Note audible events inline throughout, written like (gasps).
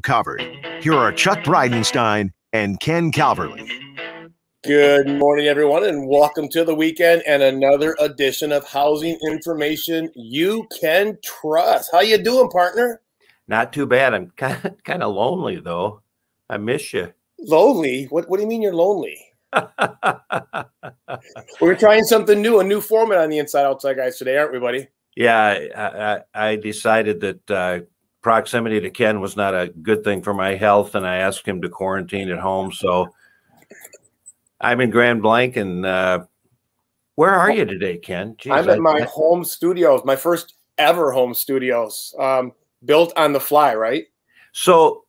you covered. Here are Chuck Breidenstein and Ken Calverley. Good morning, everyone, and welcome to the weekend and another edition of Housing Information You Can Trust. How you doing, partner? Not too bad. I'm kind of, (laughs) kind of lonely though. I miss you. Lonely? What What do you mean you're lonely? (laughs) We're trying something new, a new format on the Inside Outside guys today, aren't we, buddy? Yeah, I, I, I decided that uh, proximity to Ken was not a good thing for my health, and I asked him to quarantine at home. So I'm in Grand Blanc, and uh, where are you today, Ken? Jeez, I'm at my home studios, my first ever home studios, um, built on the fly, right? So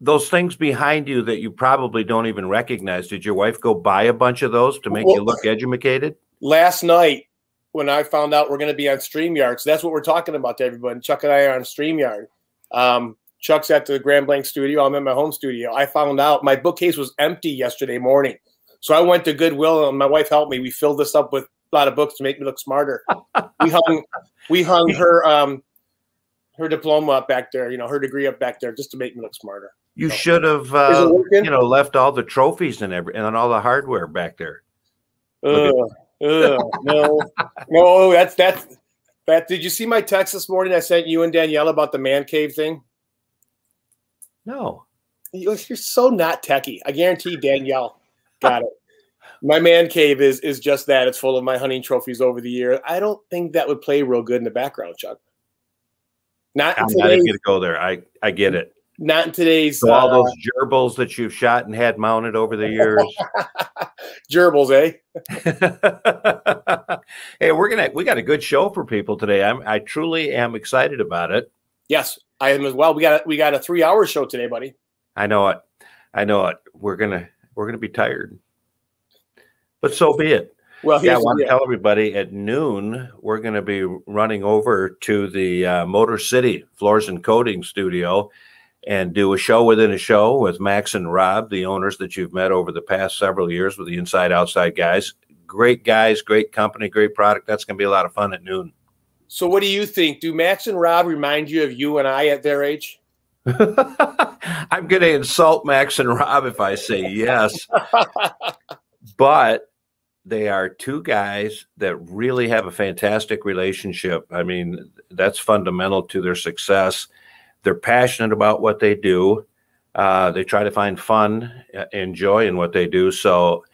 those things behind you that you probably don't even recognize. Did your wife go buy a bunch of those to make well, you look educated? Last night, when I found out we're going to be on StreamYard, so that's what we're talking about to everyone. Chuck and I are on StreamYard. Um, Chuck's at the Grand Blanc studio. I'm in my home studio. I found out my bookcase was empty yesterday morning. So I went to Goodwill and my wife helped me. We filled this up with a lot of books to make me look smarter. we hung we hung (laughs) her um her diploma up back there, you know, her degree up back there just to make me look smarter. You so, should have uh, you know left all the trophies and every and all the hardware back there. Uh, uh, no, no, that's that's that. Did you see my text this morning? I sent you and Danielle about the man cave thing. No, you're so not techie. I guarantee Danielle got it. My man cave is is just that. It's full of my hunting trophies over the year. I don't think that would play real good in the background, Chuck. Not I'm not going to go there. I I get it. Not in today's. So all uh, those gerbils that you've shot and had mounted over the years. (laughs) (laughs) gerbils, eh? (laughs) hey, we're gonna we got a good show for people today. I'm I truly am excited about it. Yes, I am as well. We got a, we got a three hour show today, buddy. I know it. I know it. We're gonna we're gonna be tired, but so be it. Well, yeah, I want to tell everybody at noon we're going to be running over to the uh, Motor City Floors and Coating Studio and do a show within a show with Max and Rob, the owners that you've met over the past several years with the Inside Outside guys. Great guys, great company, great product. That's going to be a lot of fun at noon. So, what do you think? Do Max and Rob remind you of you and I at their age? (laughs) I'm going to insult Max and Rob if I say yes. (laughs) but they are two guys that really have a fantastic relationship. I mean, that's fundamental to their success. They're passionate about what they do. Uh, they try to find fun and joy in what they do. So,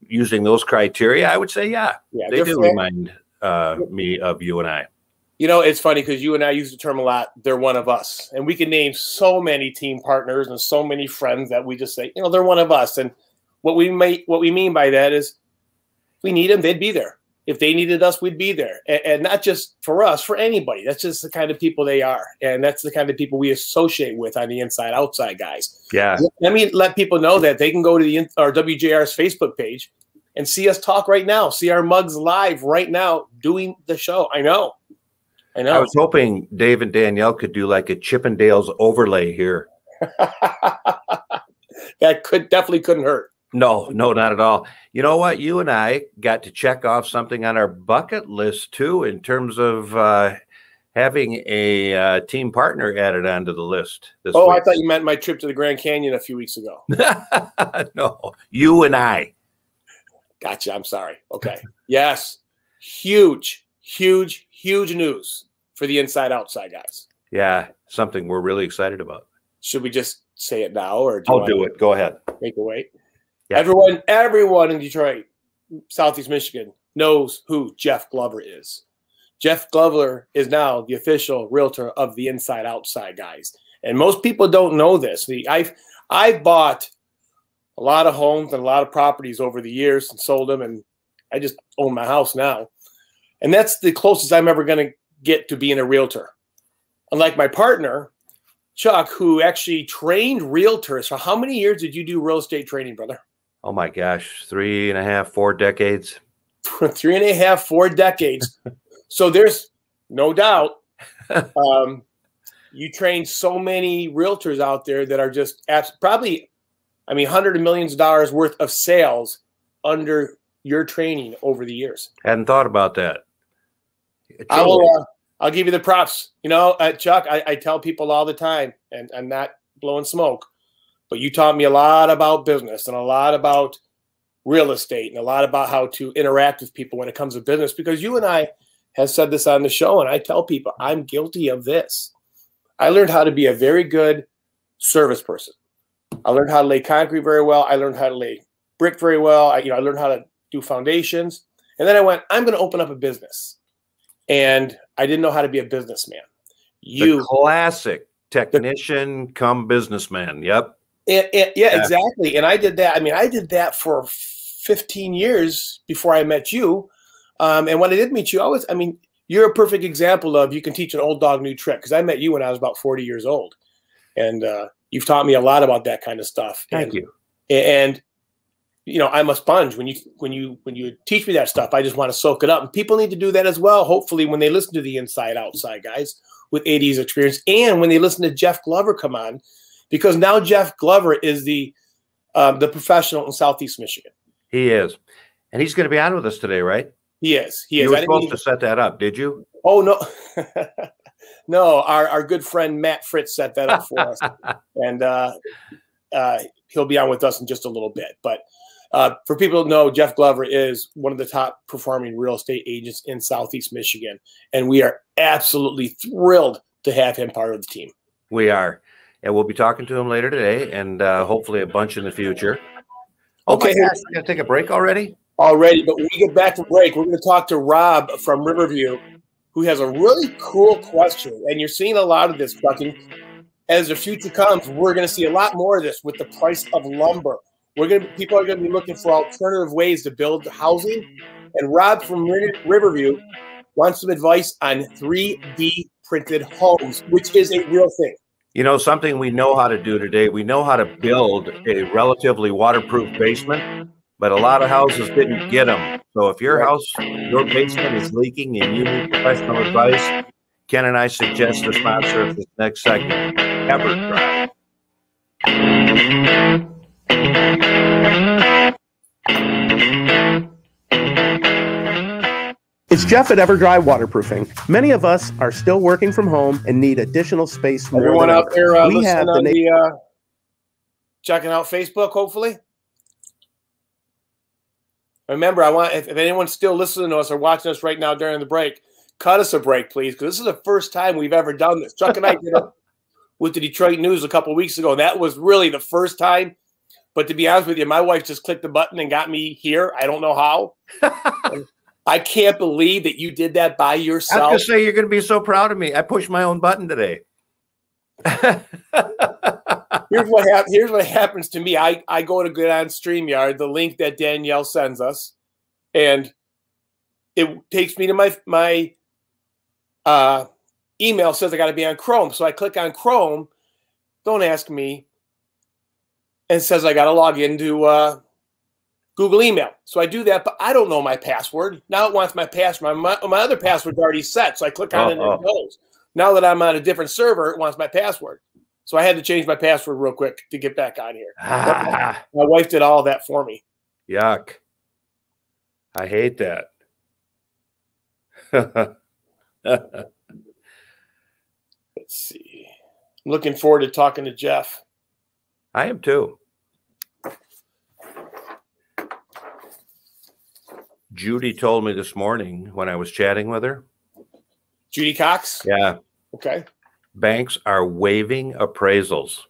using those criteria, I would say, yeah, yeah they do remind uh, me of you and I. You know, it's funny because you and I use the term a lot. They're one of us, and we can name so many team partners and so many friends that we just say, you know, they're one of us. And what we may, what we mean by that is we need them, they'd be there. If they needed us, we'd be there. And, and, not just for us, for anybody. That's just the kind of people they are. And that's the kind of people we associate with on the inside outside guys. Yeah. Let me let people know that they can go to the our WJR's Facebook page and see us talk right now, see our mugs live right now doing the show. I know. I know. I was hoping Dave and Danielle could do like a Chippendales overlay here. (laughs) that could definitely couldn't hurt. No, no, not at all. You know what? You and I got to check off something on our bucket list too, in terms of uh, having a uh, team partner added onto the list. oh, week. I thought you meant my trip to the Grand Canyon a few weeks ago. (laughs) no, you and I. Gotcha. I'm sorry. Okay. yes. Huge, huge, huge news for the inside outside guys. Yeah. Something we're really excited about. Should we just say it now or do I'll do it. Go ahead. Make a wait. Yeah. Everyone, everyone in Detroit, Southeast Michigan knows who Jeff Glover is. Jeff Glover is now the official realtor of the Inside Outside guys, and most people don't know this. The, I've I've bought a lot of homes and a lot of properties over the years and sold them, and I just own my house now, and that's the closest I'm ever going to get to being a realtor. Unlike my partner, Chuck, who actually trained realtors. For how many years did you do real estate training, brother? Oh my gosh, three and a half, four decades. (laughs) three and a half, four decades. so there's no doubt. (laughs) Um, you train so many realtors out there that are just abs- probably, I mean, hundred of millions of dollars worth of sales under your training over the years. Hadn't thought about that. I will. Uh, I'll give you the props. You know, uh, Chuck, I, I, tell people all the time, and I'm not blowing smoke, but you taught me a lot about business and a lot about real estate and a lot about how to interact with people when it comes to business because you and I have said this on the show and I tell people I'm guilty of this. I learned how to be a very good service person. I learned how to lay concrete very well. I learned how to lay brick very well. I, you know, I learned how to do foundations. And then I went, I'm going to open up a business. And I didn't know how to be a businessman. You the classic technician the, come businessman. Yep. It, it, yeah, yeah, exactly. And I did that. I mean, I did that for 15 years before I met you. Um, and when I did meet you, I was, I mean, you're a perfect example of you can teach an old dog new trick because I met you when I was about 40 years old. And uh, you've taught me a lot about that kind of stuff. Thank and, you. And you know, I'm a sponge. When you when you when you teach me that stuff, I just want to soak it up. And people need to do that as well. Hopefully, when they listen to the Inside Outside guys with 80s experience, and when they listen to Jeff Glover come on, because now Jeff Glover is the uh, the professional in Southeast Michigan. He is, and he's going to be on with us today, right? He is. He is. You were supposed to set that up, did you? Oh no, (laughs) no. Our our good friend Matt Fritz set that up for us, (laughs) and uh, uh, he'll be on with us in just a little bit. But uh, for people to know, Jeff Glover is one of the top performing real estate agents in Southeast Michigan, and we are absolutely thrilled to have him part of the team. We are, and we'll be talking to him later today, and uh, hopefully a bunch in the future. Oh okay, we're gonna take a break already. Already, but when we get back from break, we're going to talk to Rob from Riverview, who has a really cool question. And you're seeing a lot of this, Bucky. As the future comes, we're going to see a lot more of this with the price of lumber we're gonna people are gonna be looking for alternative ways to build housing. And Rob from Riverview wants some advice on 3D printed homes, which is a real thing. You know, something we know how to do today. We know how to build a relatively waterproof basement, but a lot of houses didn't get them. So if your house, your basement is leaking and you need professional advice, Ken and I suggest the sponsor of this next segment, EverDry. It's Jeff at EverDry Waterproofing. Many of us are still working from home and need additional space. Everyone out ever. there uh, we listening on the, uh, checking out Facebook, hopefully. Remember, I want if, if anyone's still listening to us or watching us right now during the break, cut us a break, please, because this is the first time we've ever done this. Chuck and I did it (laughs) with the Detroit News a couple weeks ago. And that was really the first time but to be honest with you, my wife just clicked the button and got me here. I don't know how. (laughs) I can't believe that you did that by yourself. I was say you're going to be so proud of me. I pushed my own button today. (laughs) here's what hap- Here's what happens to me. I I go to get on Streamyard, the link that Danielle sends us, and it takes me to my my uh, email. Says I got to be on Chrome, so I click on Chrome. Don't ask me and says I got to log into uh, Google email. So I do that, but I don't know my password. Now it wants my password. My, my other password's already set. So I click on uh, it and it goes. Now that I'm on a different server, it wants my password. So I had to change my password real quick to get back on here. Ah. (laughs) My wife did all that for me. Yuck. I hate that. (laughs) Let's see. I'm looking forward to talking to Jeff. I am too. Judy told me this morning when I was chatting with her. Judy Cox? Yeah. Okay. Banks are waiving appraisals.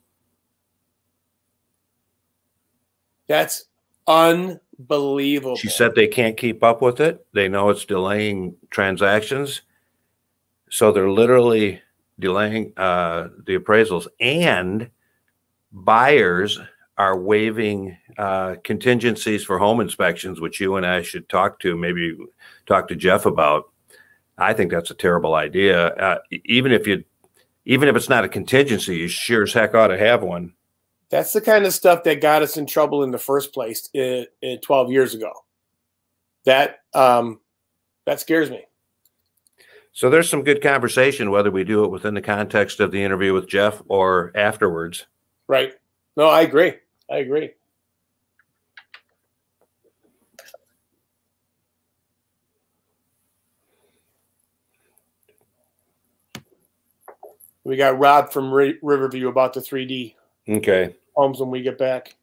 That's unbelievable. She said they can't keep up with it. They know it's delaying transactions. So they're literally delaying uh, the appraisals. And buyers are waiving uh, contingencies for home inspections, which you and I should talk to, maybe talk to Jeff about. I think that's a terrible idea. Uh, even if you, even if it's not a contingency, you sure as heck ought to have one. That's the kind of stuff that got us in trouble in the first place in, in 12 years ago. That um, that scares me. So there's some good conversation whether we do it within the context of the interview with Jeff or afterwards. Right. No, I agree. I agree. We got Rob from Riverview about the 3D Okay. homes when we get back.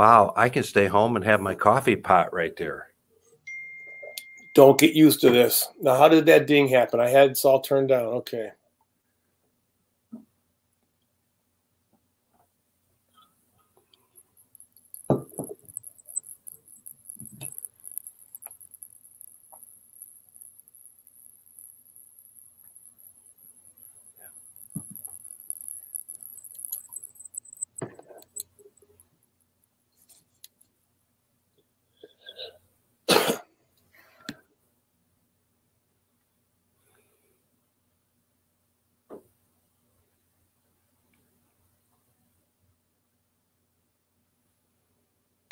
Wow, I can stay home and have my coffee pot right there. Don't get used to this. Now, how did that ding happen? I had this all turned down. Okay.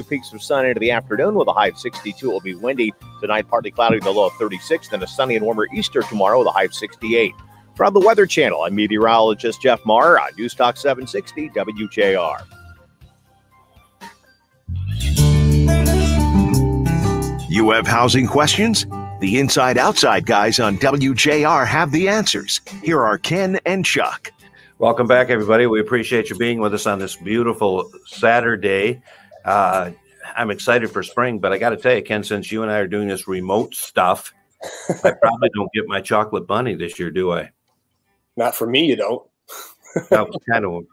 Peaks of sun into the afternoon with a high of 62. It will be windy tonight, partly cloudy, the low of 36. Then a sunny and warmer Easter tomorrow with a high of 68. From the Weather Channel, I'm meteorologist Jeff Marr on News Talk 760 WJR. You have housing questions? The Inside Outside guys on WJR have the answers. Here are Ken and Chuck. Welcome back, everybody. We appreciate you being with us on this beautiful Saturday. Uh, I'm excited for spring, but I got to tell you, Ken, since you and I are doing this remote stuff, (laughs) I probably don't get my chocolate bunny this year, do I? Not for me, you don't. That was kind of what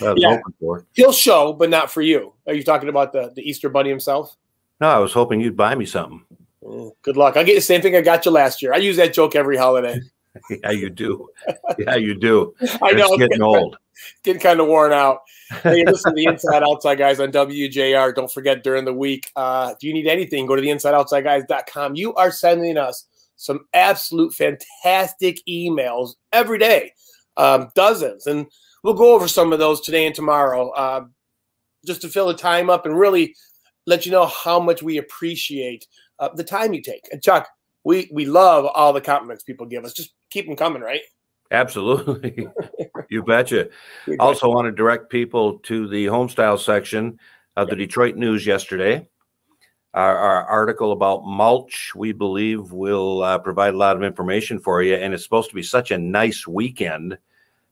I was (laughs) Yeah. hoping for. He'll show, but not for you. Are you talking about the, the Easter Bunny himself? No, I was hoping you'd buy me something. Mm, Good luck. I'll get the same thing I got you last year. I use that joke every holiday. (laughs) Yeah, you do. Yeah, you do. I know It's getting old. Getting kind of worn out. Hey, listen to the Inside Outside Guys on WJR. Don't forget during the week, uh, if you need anything, go to the InsideOutsideGuys.com. You are sending us some absolute fantastic emails every day, um, dozens. And we'll go over some of those today and tomorrow uh, just to fill the time up and really let you know how much we appreciate uh, the time you take. And Chuck, we, we love all the compliments people give us. Just keep them coming, right? Absolutely. (laughs) you betcha. Also, want to direct people to the homestyle section of the Detroit News yesterday. Our, our article about mulch, we believe, will uh, provide a lot of information for you. And it's supposed to be such a nice weekend.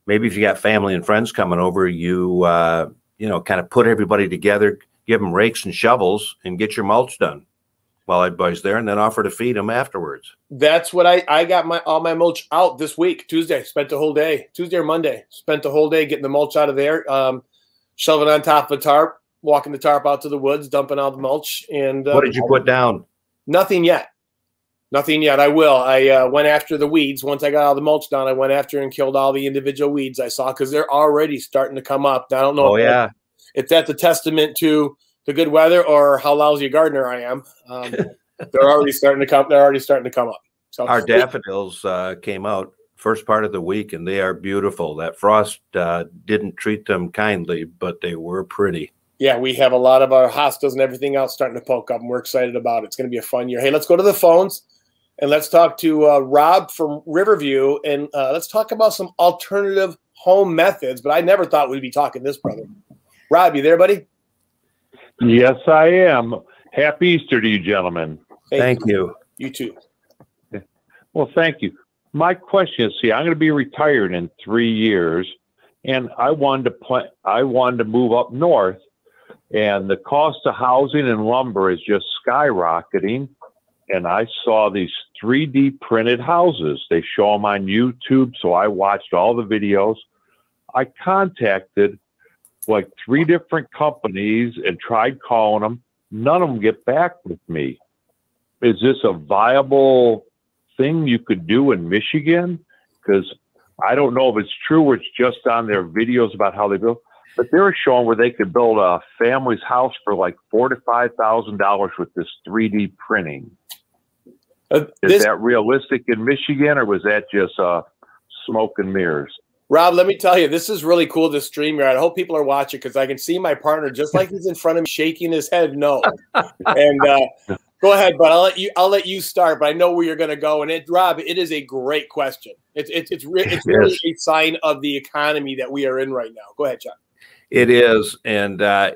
Maybe if you got family and friends coming over, you uh, you know kind of put everybody together, give them rakes and shovels, and get your mulch done while I everybody's there, and then offer to feed them afterwards. That's what I I got my all my mulch out this week. Tuesday, spent the whole day. Tuesday or Monday, spent the whole day getting the mulch out of there, um, shoving on top of a tarp, walking the tarp out to the woods, dumping out the mulch, and uh, What did you put down? Nothing yet. Nothing yet. I will. I uh, went after the weeds. Once I got all the mulch down, I went after and killed all the individual weeds I saw because they're already starting to come up. I don't know. Oh if yeah, if that's a testament to the good weather or how lousy a gardener I am. Um, (laughs) they're already starting to come. They're already starting to come up. So our daffodils uh, came out first part of the week, and they are beautiful. That frost uh, didn't treat them kindly, but they were pretty. yeah, we have a lot of our hostas and everything else starting to poke up, and we're excited about it. It's going to be a fun year. Hey, let's go to the phones and let's talk to uh, Rob from Riverview, and uh, let's talk about some alternative home methods. But I never thought we'd be talking this, brother. Rob, you there, buddy? Yes, I am. Happy Easter to you, gentlemen. Hey, Thank you. You too. Well, thank you. My question is, see, I'm going to be retired in three years, and I wanted to plan. I wanted to move up north, and the cost of housing and lumber is just skyrocketing. And I saw these 3D printed houses. They show them on YouTube, so I watched all the videos. I contacted like three different companies and tried calling them. None of them get back with me. Is this a viable thing you could do in Michigan? Because I don't know if it's true or it's just on their videos about how they build, but they were showing where they could build a family's house for like four to five thousand dollars with this 3D printing. Uh, Is that realistic in Michigan, or was that just uh, smoke and mirrors? Rob, let me tell you, this is really cool. to stream here. I hope people are watching because I can see my partner just like he's in front of me, shaking his head no. (laughs) and uh, go ahead, but I'll let you. I'll let you start. But I know where you're going to go. And it, Rob, it is a great question. It's it's it's, re- it's really a sign of the economy that we are in right now. Go ahead, John. It is, and uh,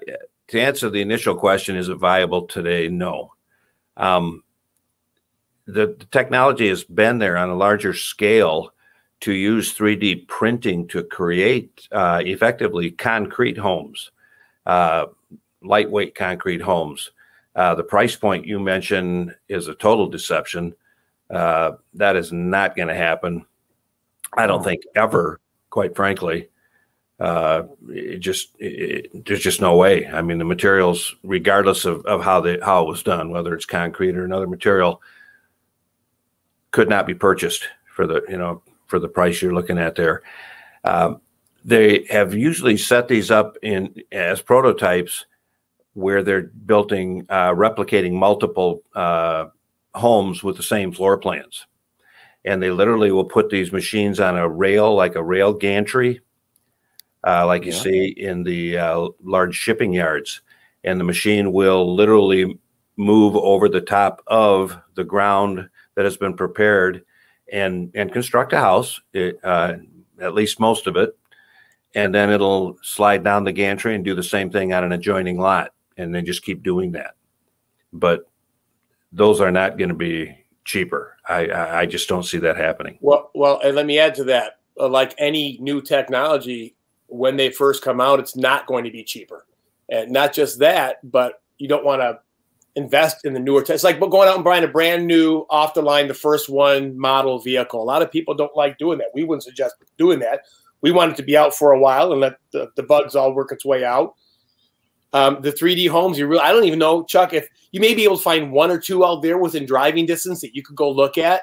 to answer the initial question, is it viable today? No. Um, the, the technology has been there on a larger scale to use 3D printing to create uh, effectively concrete homes, uh, lightweight concrete homes. Uh, the price point you mentioned is a total deception. Uh, that is not going to happen. I don't think ever, quite frankly. Uh, it just it, there's just no way. I mean, the materials, regardless of, of how they how it was done, whether it's concrete or another material, could not be purchased for the you know for the price you're looking at there. Um, they have usually set these up in as prototypes where they're building, uh, replicating multiple uh, homes with the same floor plans. And they literally will put these machines on a rail, like a rail gantry, uh, like you see in the uh, large shipping yards. And the machine will literally move over the top of the ground that has been prepared and and construct a house, it, uh, at least most of it, and then it'll slide down the gantry and do the same thing on an adjoining lot, and then just keep doing that. But those are not going to be cheaper. I, I just don't see that happening. Well, well, and let me add to that. Uh, like any new technology, when they first come out, it's not going to be cheaper. And not just that, but you don't want to invest in the newer. It's like going out and buying a brand new off the line, the first one model vehicle. A lot of people don't like doing that. We wouldn't suggest doing that. We want it to be out for a while and let the, the bugs all work its way out. Um, the 3D homes, you really, I don't even know, Chuck, if you may be able to find one or two out there within driving distance that you could go look at,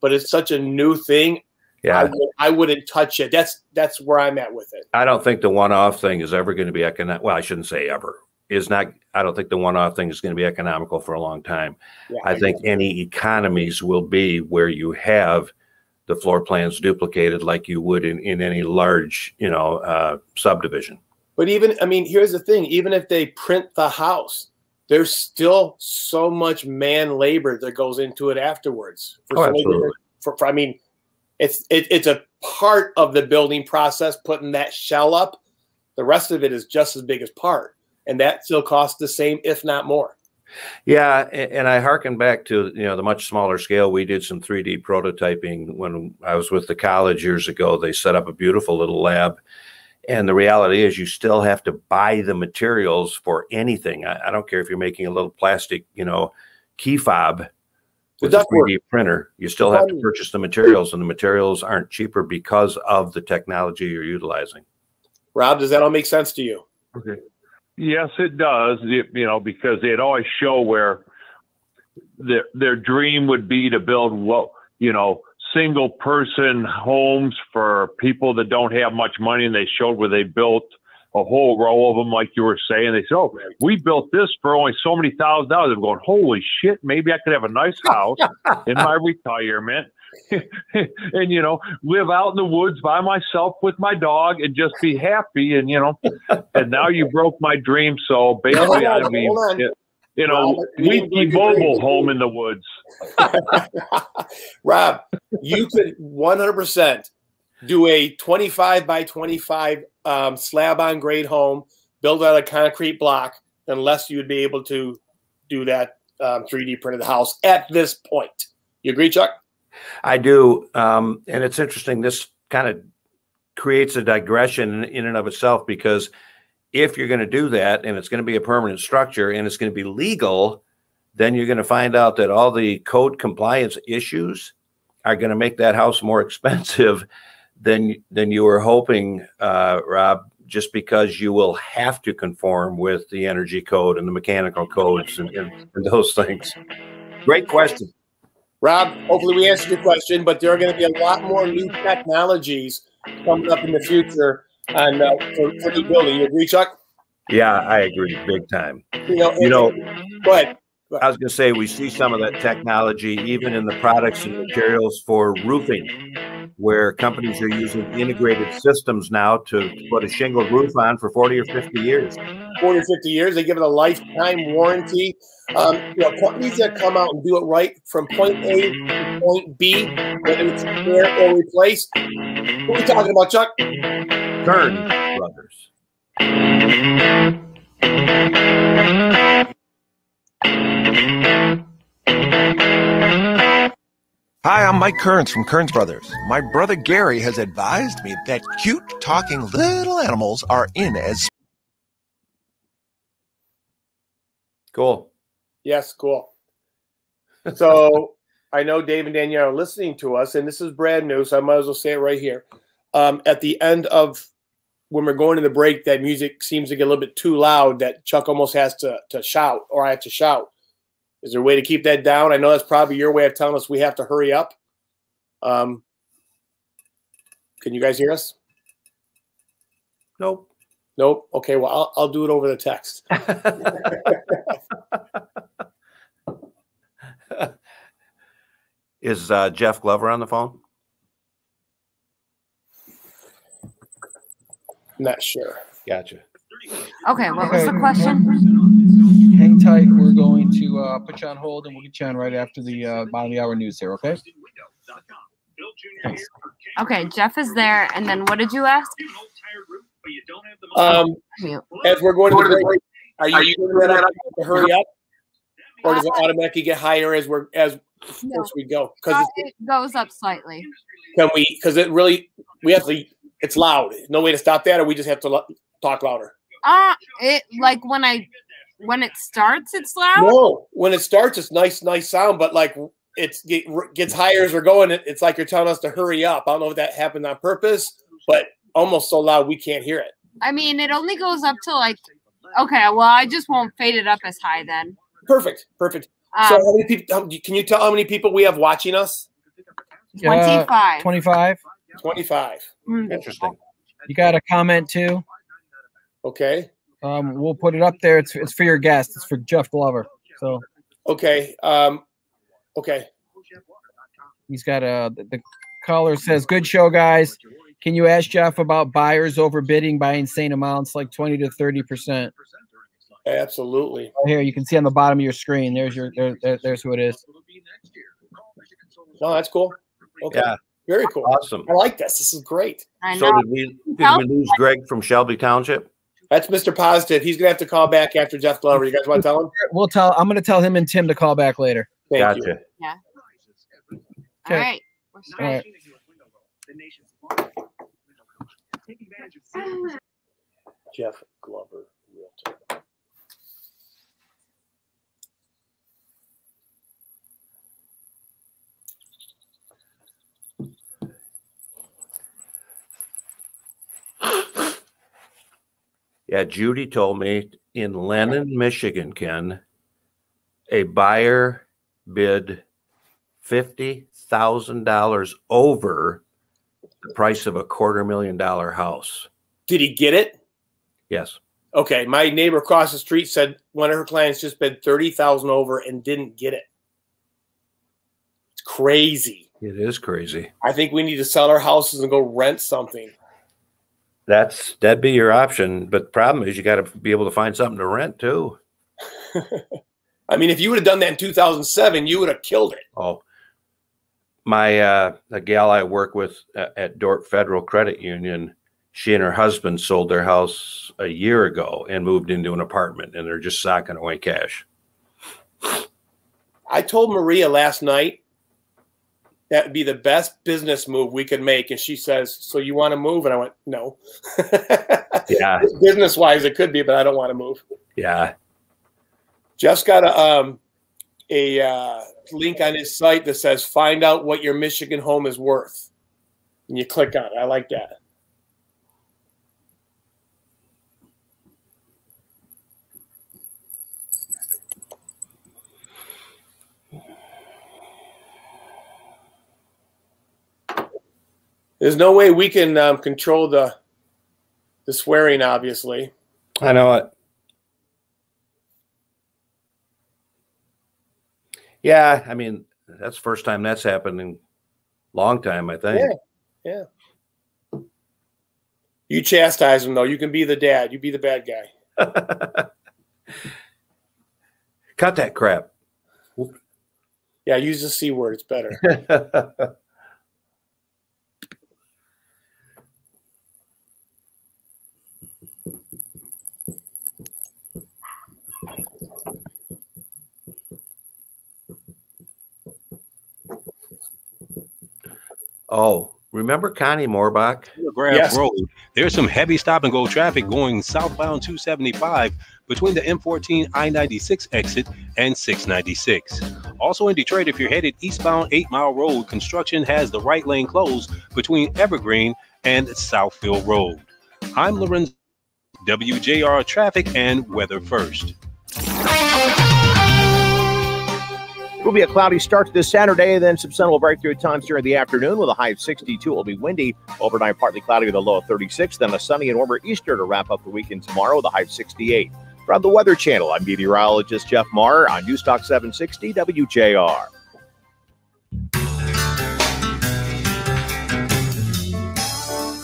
but it's such a new thing. Yeah, I, would, I wouldn't touch it. That's that's where I'm at with it. I don't think the one-off thing is ever going to be economic. Well, I shouldn't say ever is not i don't think the one-off thing is going to be economical for a long time. Yeah, i think any economies will be where you have the floor plans duplicated like you would in, in any large you know uh, subdivision. But even i mean here's the thing even if they print the house there's still so much man labor that goes into it afterwards. For oh, absolutely. For, for, i mean it's it, it's a part of the building process putting that shell up. The rest of it is just as big as part and that still costs the same, if not more. Yeah, and I harken back to you know the much smaller scale. We did some 3D prototyping when I was with the college years ago. They set up a beautiful little lab, and the reality is you still have to buy the materials for anything. I, I don't care if you're making a little plastic, you know, key fob with a 3D printer. You still have to purchase the materials, and the materials aren't cheaper because of the technology you're utilizing. Rob, does that all make sense to you? Okay. Yes, it does. It, you know, because they'd always show where their their dream would be to build what you know single person homes for people that don't have much money, and they showed where they built a whole row of them, like you were saying. They said, "Oh, we built this for only so many thousand dollars." I'm going, "Holy shit! Maybe I could have a nice (laughs) house in my retirement." (laughs) and you know live out in the woods by myself with my dog and just be happy and you know (laughs) and now you broke my dream so basically on, i mean you know Rob, weekly mobile home in the woods. (laughs) Rob you could 100% do a 25 by 25 um, slab on grade home build out a concrete block unless you would be able to do that um, 3d printed house at this point. You agree chuck I do. Um, and it's interesting. This kind of creates a digression in and of itself because if you're going to do that and it's going to be a permanent structure and it's going to be legal, then you're going to find out that all the code compliance issues are going to make that house more (laughs) expensive than than you were hoping, uh, Rob. Just because you will have to conform with the energy code and the mechanical codes and, and, and those things. Great question. Rob, hopefully we answered your question, but there are going to be a lot more new technologies coming up in the future and uh, for, for the building. You agree, Chuck? Yeah, I agree, big time. You know, you know ahead. I was going to say we see some of that technology even in the products and materials for roofing. where companies are using integrated systems now to put a shingled roof on for 40 or 50 years. 40 or 50 years, they give it a lifetime warranty. Um, you know, companies that come out and do it right from point A to point B, whether it's repair or replace. What are we talking about, Chuck? Kearns Brothers. Hi, I'm Mike Kearns from Kearns Brothers. My brother Gary has advised me that cute talking little animals are in as Cool. Yes, cool. (laughs) So I know Dave and Danielle are listening to us, and this is brand new, so I might as well say it right here. Um, at the end of when we're going to the break, that music seems to get a little bit too loud that Chuck almost has to, to shout, or I have to shout. Is there a way to keep that down? I know that's probably your way of telling us we have to hurry up. Um, can you guys hear us? Nope. Nope. Okay. Well, I'll, I'll do it over the text. (laughs) Is uh, Jeff Glover on the phone? Not sure. Gotcha. Okay, what was the question? Hang tight. We're going to uh, put you on hold, and we'll get you on right after the uh, bottom of the hour news here. Okay? Thanks. Okay, Jeff is there, and then what did you ask? Um, as we're going to the break, are you doing that up to hurry up, or does it automatically get higher as we're as No. as we go? Because it goes up slightly. can we? Because it really we have to. It's loud. No way to stop that, or we just have to talk louder. Uh it like when I when it starts, it's loud. No, when it starts, it's nice, nice sound, but like it's get, gets higher as we're going. It, it's like you're telling us to hurry up. I don't know if that happened on purpose, but almost so loud we can't hear it. I mean, it only goes up to like. Okay, well, I just won't fade it up as high then. Perfect, perfect. So, Um, how many people? how- Can you tell how many people we have watching us? Uh, 25. 25. Twenty-five. Mm. Interesting. You got a comment too? Okay. Um, we'll put it up there. It's it's for your guest. It's for Jeff Glover. So Okay. Um, okay. he's got a the, the caller says, "Good show, guys. Can you ask Jeff about buyers overbidding by insane amounts, like twenty to thirty percent?" Absolutely. Right here, you can see on the bottom of your screen. There's your there, there- there's who it is. No, that's cool. Okay. Yeah. Very cool. Awesome. I like this. This is great. I So did we did we lose Greg from Shelby Township? That's Mr. Positive. He's gonna have to call back after Jeff Glover. You guys want to tell him? We'll tell. I'm going to tell him and Tim to call back later. Thank you. Gotcha. All right. We're All straight. right. Jeff Glover, Yeah, Judy told me in Lennon, Michigan, Ken, a buyer bid fifty thousand dollars over the price of a quarter million dollar house. Did he get it? Yes. Okay. My neighbor across the street said one of her clients just bid thirty thousand over and didn't get it. It's crazy. It is crazy. I think we need to sell our houses and go rent something. That's that'd be your option, but the problem is you got to be able to find something to rent too. (laughs) I mean, if you would have done that in 2007, you would have killed it. Oh, my uh, a gal I work with at, at Dort Federal Credit Union, she and her husband sold their house a year ago and moved into an apartment, and they're just socking away cash. I told Maria last night that would be the best business move we could make. And she says, So you want to move? And I went, No. (laughs) Yeah, business wise, it could be, but I don't want to move. yeah. Jeff's got a, um, a uh, link on his site that says, Find out what your Michigan home is worth. And you click on it. I like that. There's no way we can um, control the the swearing, obviously. I know it. Yeah, I mean that's the first time that's happened in a long time. I think. Yeah. Yeah. You chastise him though. You can be the dad. You be the bad guy. (laughs) Cut that crap. Yeah, use the c word. It's better. (laughs) oh, remember Connie Moorbach? Yes. Road. There's some heavy stop and go traffic going southbound 275 between the M14 I 96 exit and 696. Also in Detroit, if you're headed eastbound 8 Mile Road, construction has the right lane closed between Evergreen and Southfield Road. I'm Lorenzo, WJR Traffic and Weather First. It will be a cloudy start to this Saturday, then some sun will break through at times during the afternoon with a high of 62. It will be windy. Overnight, partly cloudy with a low of 36. Then a sunny and warmer Easter to wrap up the weekend tomorrow with a high of 68. From the Weather Channel, I'm meteorologist Jeff Marr on Newstalk 760 WJR.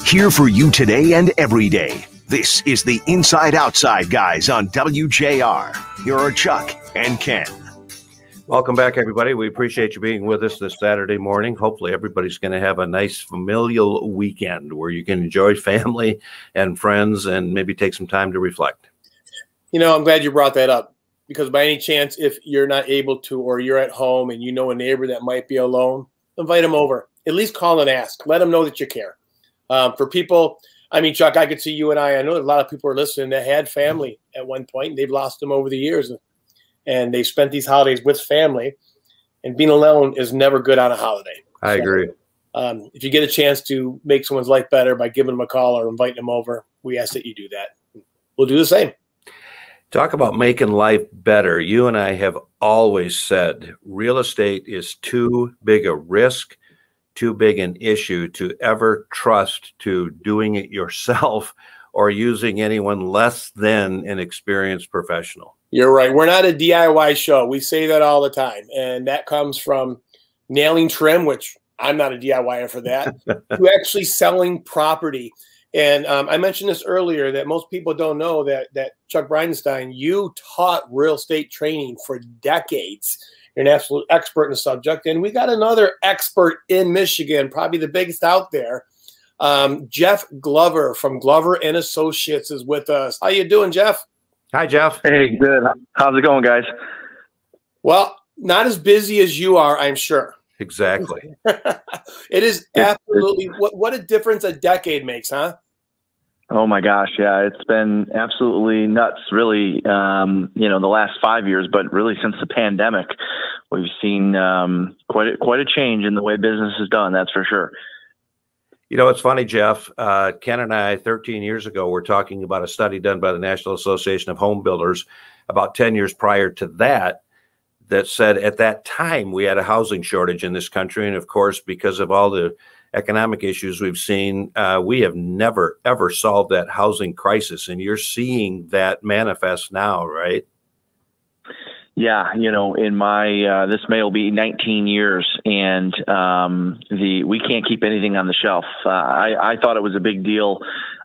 Here for you today and every day. This is the Inside Outside guys on WJR. Here are Chuck and Ken. Welcome back, everybody. We appreciate you being with us this Saturday morning. Hopefully, everybody's going to have a nice familial weekend where you can enjoy family and friends and maybe take some time to reflect. You know, I'm glad you brought that up because by any chance, if you're not able to, or you're at home and you know a neighbor that might be alone, invite them over. At least call and ask. Let them know that you care. Um, for people, I mean, Chuck, I could see you and I. I know a lot of people are listening that had family at one point and they've lost them over the years and they spent these holidays with family. And being alone is never good on a holiday. I so, agree. Um, if you get a chance to make someone's life better by giving them a call or inviting them over, we ask that you do that. We'll do the same. Talk about making life better. You and I have always said real estate is too big a risk, too big an issue to ever trust to doing it yourself or using anyone less than an experienced professional. You're right. We're not a DIY show. We say that all the time. And that comes from nailing trim, which I'm not a DIYer for that, (laughs) to actually selling property. And um, I mentioned this earlier that most people don't know that that Chuck Breidenstein, you taught real estate training for decades. You're an absolute expert in the subject. And we got another expert in Michigan, probably the biggest out there. Um, Jeff Glover from Glover and Associates is with us. How you doing, Jeff? Hi, Jeff. Hey, good. How's it going, guys? Well, not as busy as you are, I'm sure. Exactly. (laughs) it is absolutely what what a difference a decade makes, huh? Oh my gosh, yeah, it's been absolutely nuts. Really, um, you know, the last five years, but really since the pandemic, we've seen um, quite a, quite a change in the way business is done. That's for sure. You know, it's funny, Jeff. Uh, Ken and I, 13 years ago, were talking about a study done by the National Association of Home Builders about 10 years prior to that, that said at that time we had a housing shortage in this country. And of course, because of all the economic issues we've seen, uh, we have never, ever solved that housing crisis. And you're seeing that manifest now, right? Yeah, you know, in my uh, this May will be 19 years, and um, the we can't keep anything on the shelf. Uh, I, I thought it was a big deal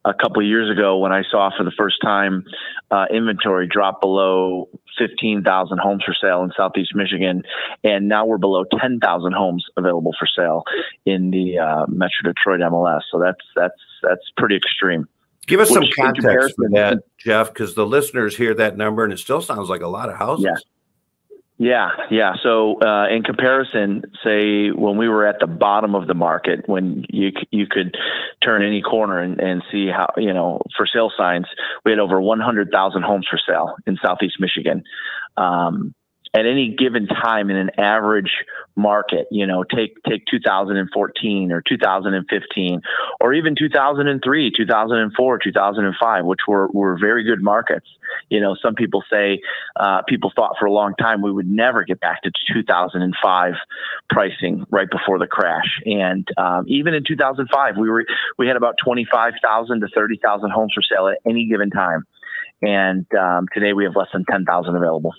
a couple of years ago when I saw for the first time uh, inventory drop below 15,000 homes for sale in Southeast Michigan, and now we're below 10,000 homes available for sale in the uh, Metro Detroit MLS. So that's that's that's pretty extreme. Give us Which some context for that, Jeff, because the listeners hear that number and it still sounds like a lot of houses. Yeah. Yeah, yeah. So uh, in comparison, say when we were at the bottom of the market, when you you could turn any corner and, and see how you know for sale signs, we had over 100,000 homes for sale in Southeast Michigan. Um, at any given time in an average market, you know, take take 2014 or 2015 or even 2003, 2004, 2005, which were were very good markets. You know, some people say uh, people thought for a long time we would never get back to 2005 pricing right before the crash, and um, even in 2005, we were we had about 25,000 to 30,000 homes for sale at any given time, and um, today we have less than 10,000 available.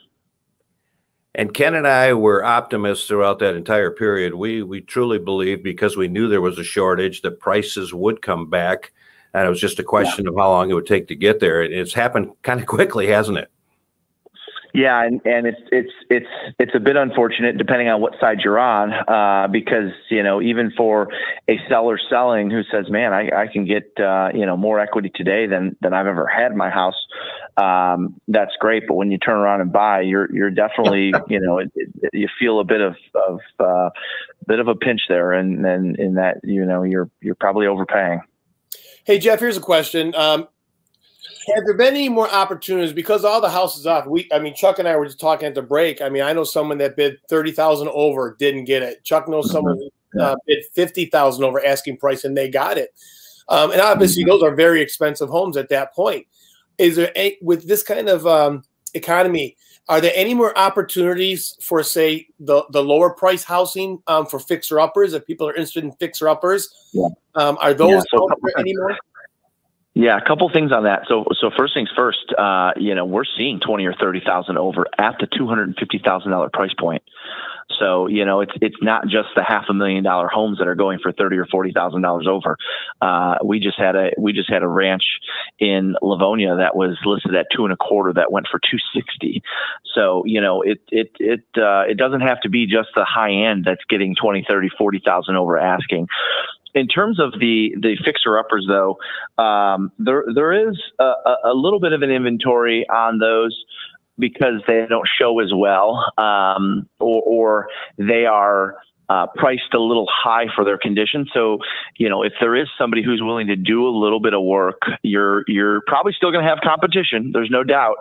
And Ken and I were optimists throughout that entire period. We we truly believed because we knew there was a shortage that prices would come back, and it was just a question yeah. of how long it would take to get there. It's happened kind of (laughs) quickly, hasn't it? Yeah, and, and it's it's it's it's a bit unfortunate depending on what side you're on, uh, because you know even for a seller selling who says, "Man, I, I can get uh, you know more equity today than than I've ever had in my house," um, that's great. But when you turn around and buy, you're you're definitely (laughs) you know it, it, you feel a bit of of uh, bit of a pinch there, and then in that you know you're you're probably overpaying. Hey Jeff, here's a question. Um, have there been any more opportunities because all the houses off? We, I mean, Chuck and I were just talking at the break. I mean, I know someone that bid thirty thousand over, didn't get it. Chuck knows someone uh, bid fifty thousand over asking price, and they got it. Um, and obviously, mm-hmm. those are very expensive homes at that point. Is there a, with this kind of um, economy? Are there any more opportunities for, say, the the lower price housing um, for fixer uppers? If people are interested in fixer uppers, yeah. Um, are those yeah, so anymore? Yeah, a couple things on that. So, so first things first, uh, you know, we're seeing twenty or thirty thousand over at the two hundred and fifty thousand dollar price point. So, you know, it's it's not just the half a million dollar homes that are going for thirty or forty thousand dollars over. Uh, we just had a we just had a ranch in Livonia that was listed at two and a quarter that went for two sixty. So, you know, it it it uh, it doesn't have to be just the high end that's getting twenty, thirty, forty thousand over asking in terms of the the fixer uppers, though, um, there there is a, a, little bit of an inventory on those because they don't show as well, um, or, or, they are. Uh, priced a little high for their condition. So, you know, if there is somebody who's willing to do a little bit of work, you're you're probably still going to have competition. There's no doubt.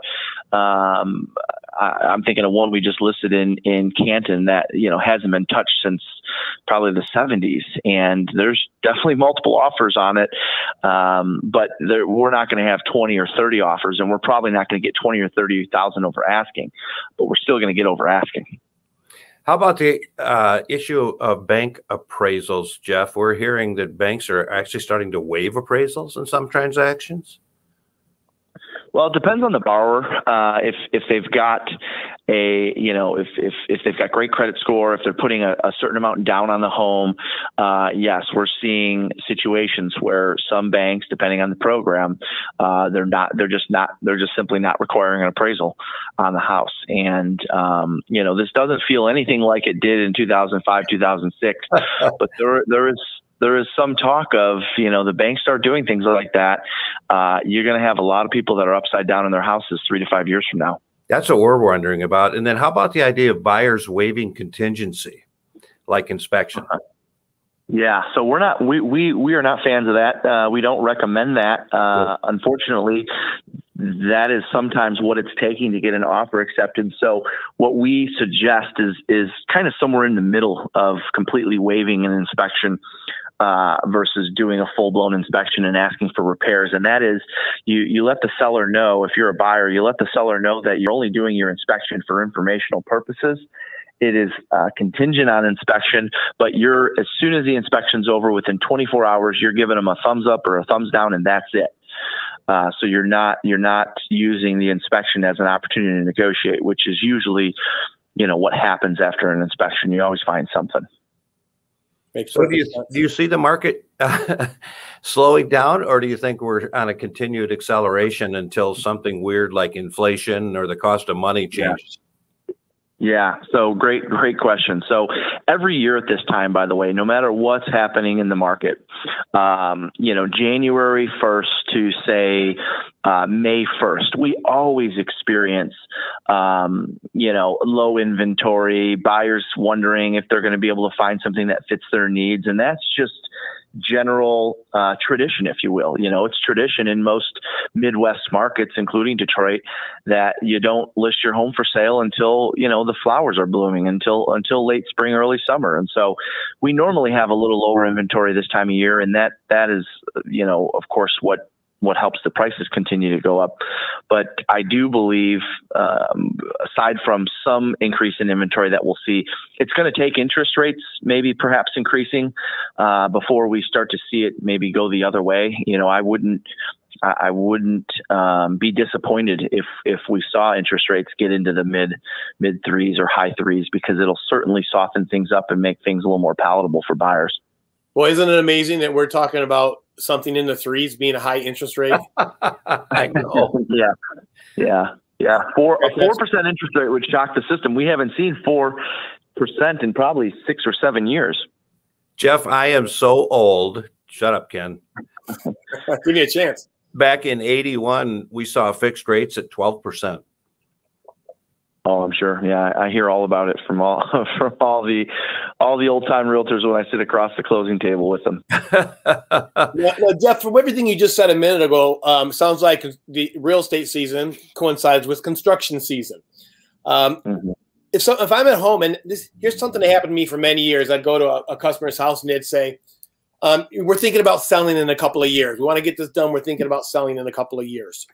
Um, I, am thinking of one we just listed in in Canton that you know hasn't been touched since probably the 70s, and there's definitely multiple offers on it. Um, but there, we're not going to have 20 or 30 offers, and we're probably not going to get 20 or 30 thousand over asking, but we're still going to get over asking. How about the uh, issue of bank appraisals, Jeff? We're hearing that banks are actually starting to waive appraisals in some transactions. Well, it depends on the borrower. Uh, if if they've got a you know if if if they've got great credit score, if they're putting a, a certain amount down on the home, uh, yes, we're seeing situations where some banks, depending on the program, uh, they're not they're just not they're just simply not requiring an appraisal on the house. And um, you know this doesn't feel anything like it did in 2005 2006, (laughs) but there there is there is some talk of, you know, the banks start doing things like that. Uh, you're going to have a lot of people that are upside down in their houses three to five years from now. That's what we're wondering about. And then how about the idea of buyers waiving contingency, like inspection? Uh-huh. Yeah, so we're not we we we are not fans of that. Uh, we don't recommend that. Uh, unfortunately, that is sometimes what it's taking to get an offer accepted. So what we suggest is is kind of somewhere in the middle of completely waiving an inspection uh, versus doing a full blown inspection and asking for repairs. And that is, you you let the seller know if you're a buyer, you let the seller know that you're only doing your inspection for informational purposes. It is uh, contingent on inspection, but you're as soon as the inspection's over, within 24 hours, you're giving them a thumbs up or a thumbs down, and that's it. Uh, so you're not you're not using the inspection as an opportunity to negotiate, which is usually, you know, what happens after an inspection. You always find something. Makes so do you, do you see the market uh, (laughs) slowing down, or do you think we're on a continued acceleration until something weird like inflation or the cost of money changes? Yeah, so great, great question. So every year at this time, by the way, no matter what's happening in the market, um, you know, January 1st to say uh, May 1st, we always experience, um, you know, low inventory, buyers wondering if they're going to be able to find something that fits their needs. And that's just, general uh, tradition, if you will. You know, it's tradition in most Midwest markets, including Detroit, that you don't list your home for sale until you know the flowers are blooming, until until late spring, early summer. And so, we normally have a little lower inventory this time of year, and that that is, you know, of course, what what helps the prices continue to go up. But I do believe, um, aside from some increase in inventory that we'll see, it's going to take interest rates maybe perhaps increasing uh, before we start to see it maybe go the other way. You know, I wouldn't I, wouldn't um, be disappointed if if we saw interest rates get into the mid mid threes or high threes because it'll certainly soften things up and make things a little more palatable for buyers. Well, isn't it amazing that we're talking about something in the threes being a high interest rate? (laughs) I know. (laughs) Oh. yeah, yeah, yeah. Four a four percent interest rate would shock the system. We haven't seen four percent in probably six or seven years. Jeff, I am so old. Shut up, Ken. Give me a chance. Back in 81, we saw fixed rates at 12%. Oh, I'm sure. Yeah, I hear all about it from all (laughs) from all the all the old time realtors when I sit across the closing table with them. (laughs) now, now, Jeff, from everything you just said a minute ago, um, sounds like the real estate season coincides with construction season. Um, mm-hmm. If so, if I'm at home and this here's something that happened to me for many years, I'd go to a, a customer's house and they'd say, um, "We're thinking about selling in a couple of years. We want to get this done. We're thinking about selling in a couple of years."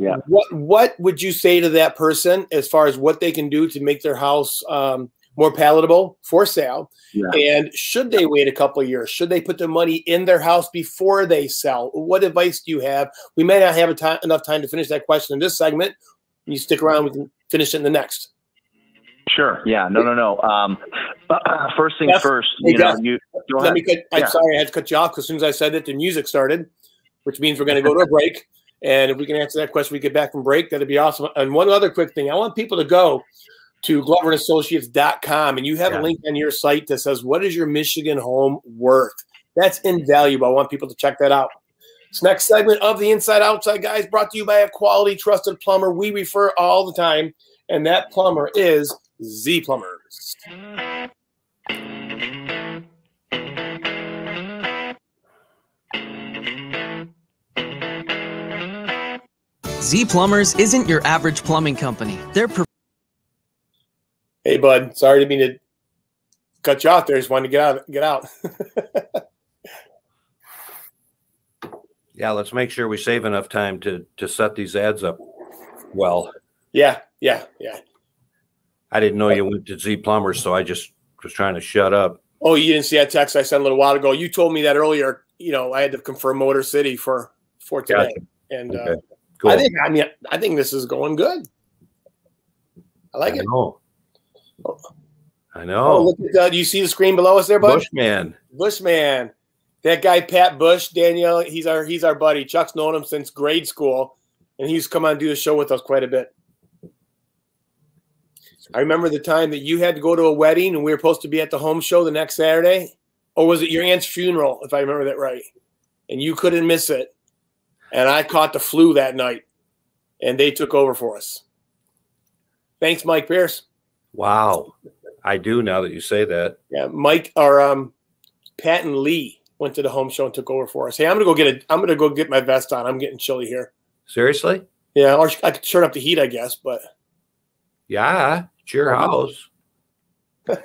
Yeah. What What would you say to that person as far as what they can do to make their house um, more palatable for sale? Yeah. And should they wait a couple of years? Should they put the money in their house before they sell? What advice do you have? We may not have time, enough time to finish that question in this segment. You stick around, we can finish it in the next. Sure. Yeah. No. No. No. Um, (clears throat) first things Jeff, first. You know, you. Let ahead. me cut, I'm Yeah. sorry, I had to cut you off because as soon as I said it, the music started, which means we're going to go to a break. And if we can answer that question, we get back from break. That'd be awesome. And one other quick thing, I want people to go to gloverandassociates.com and you have Yeah. a link on your site that says, What is your Michigan home worth? That's invaluable. I want people to check that out. This next segment of the Inside Outside Guys brought to you by a quality, trusted plumber we refer all the time, and that plumber is Z Plumbers. Mm. Z Plumbers isn't your average plumbing company. They're pro- Hey, bud. Sorry to mean to cut you off there. Just wanted to get out. Get out. (laughs) Yeah, let's make sure we save enough time to to set these ads up well. yeah, yeah, yeah. I didn't know you went to Z Plumbers, so I just was trying to shut up. Oh, you didn't see that text I sent a little while ago. You told me that earlier. You know, I had to confirm Motor City for for today, Gotcha. and Okay, uh, cool. I think I mean I think this is going good. I like I it. know. I Oh, know. look at that. Do you see the screen below us there, bud? Bushman. Bushman. That guy Pat Bush, Danielle, he's our he's our buddy. Chuck's known him since grade school, and he's come on and do the show with us quite a bit. I remember the time that you had to go to a wedding and we were supposed to be at the home show the next Saturday. Or was it your aunt's funeral, if I remember that right? And you couldn't miss it. And I caught the flu that night and they took over for us. Thanks, Mike Pierce. Wow. I do now that you say that. Yeah, Mike or um Pat and Lee went to the home show and took over for us. Hey, I'm gonna go get a I'm gonna go get my vest on. I'm getting chilly here. Seriously? Yeah, or I could turn up the heat, I guess, but Yeah, it's your house. (laughs) (laughs)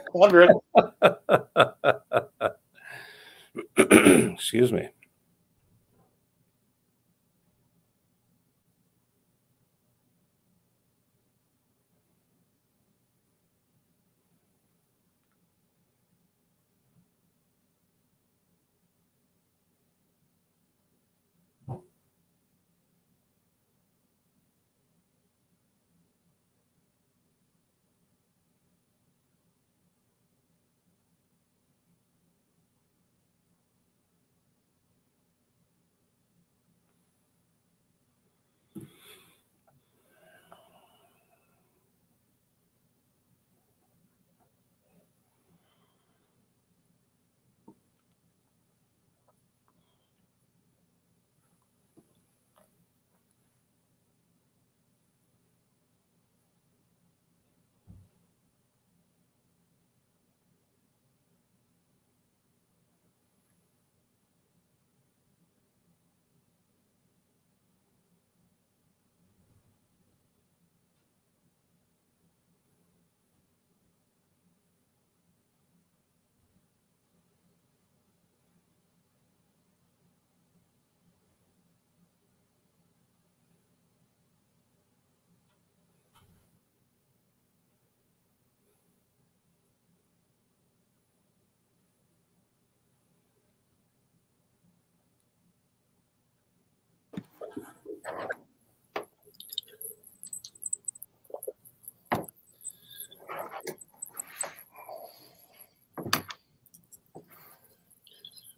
Excuse me.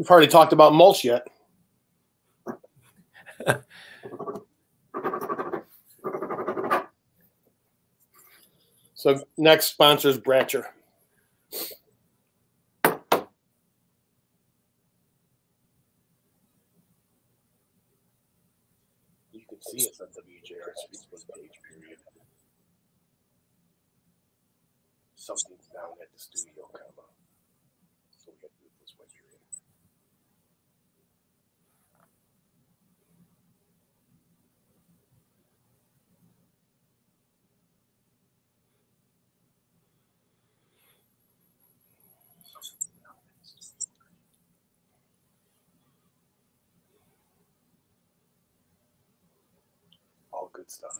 Hardly talked about mulch yet. (laughs) so next sponsor is Bratcher. You can see us on WJR's Facebook page, period. Something's down at the studio, comma. So we got to do it this way, period. All good stuff.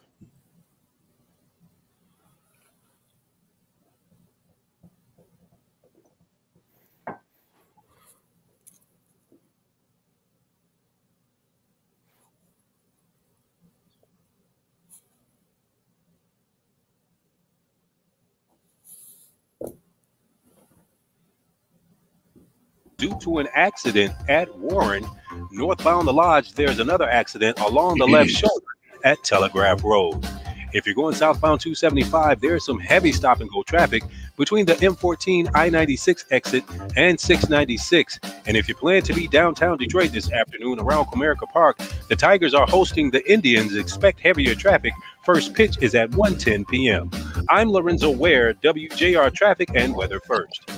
Due to an accident at Warren, northbound the lodge, there's another accident along the left (laughs) shoulder at Telegraph Road. If you're going southbound 275, there's some heavy stop and go traffic between the M14 I 96 exit and 696. And if you plan to be downtown Detroit this afternoon around Comerica Park, the Tigers are hosting the Indians. Expect heavier traffic. First pitch is at 1:10 p.m. I'm Lorenzo Ware, WJR Traffic and Weather First.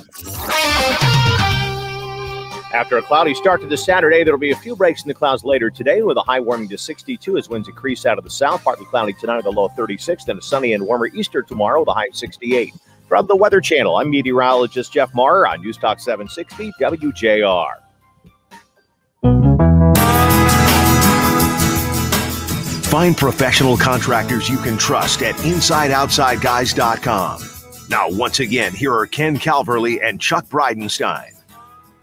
After a cloudy start to the Saturday, there will be a few breaks in the clouds later today with a high warming to 62 as winds increase out of the south. Partly cloudy tonight with a low of 36, then a sunny and warmer Easter tomorrow with a high of 68. From the Weather Channel, I'm meteorologist Jeff Marr on News Talk 760 WJR. Find professional contractors you can trust at InsideOutsideGuys.com. Now, once again, here are Ken Calverley and Chuck Breidenstein.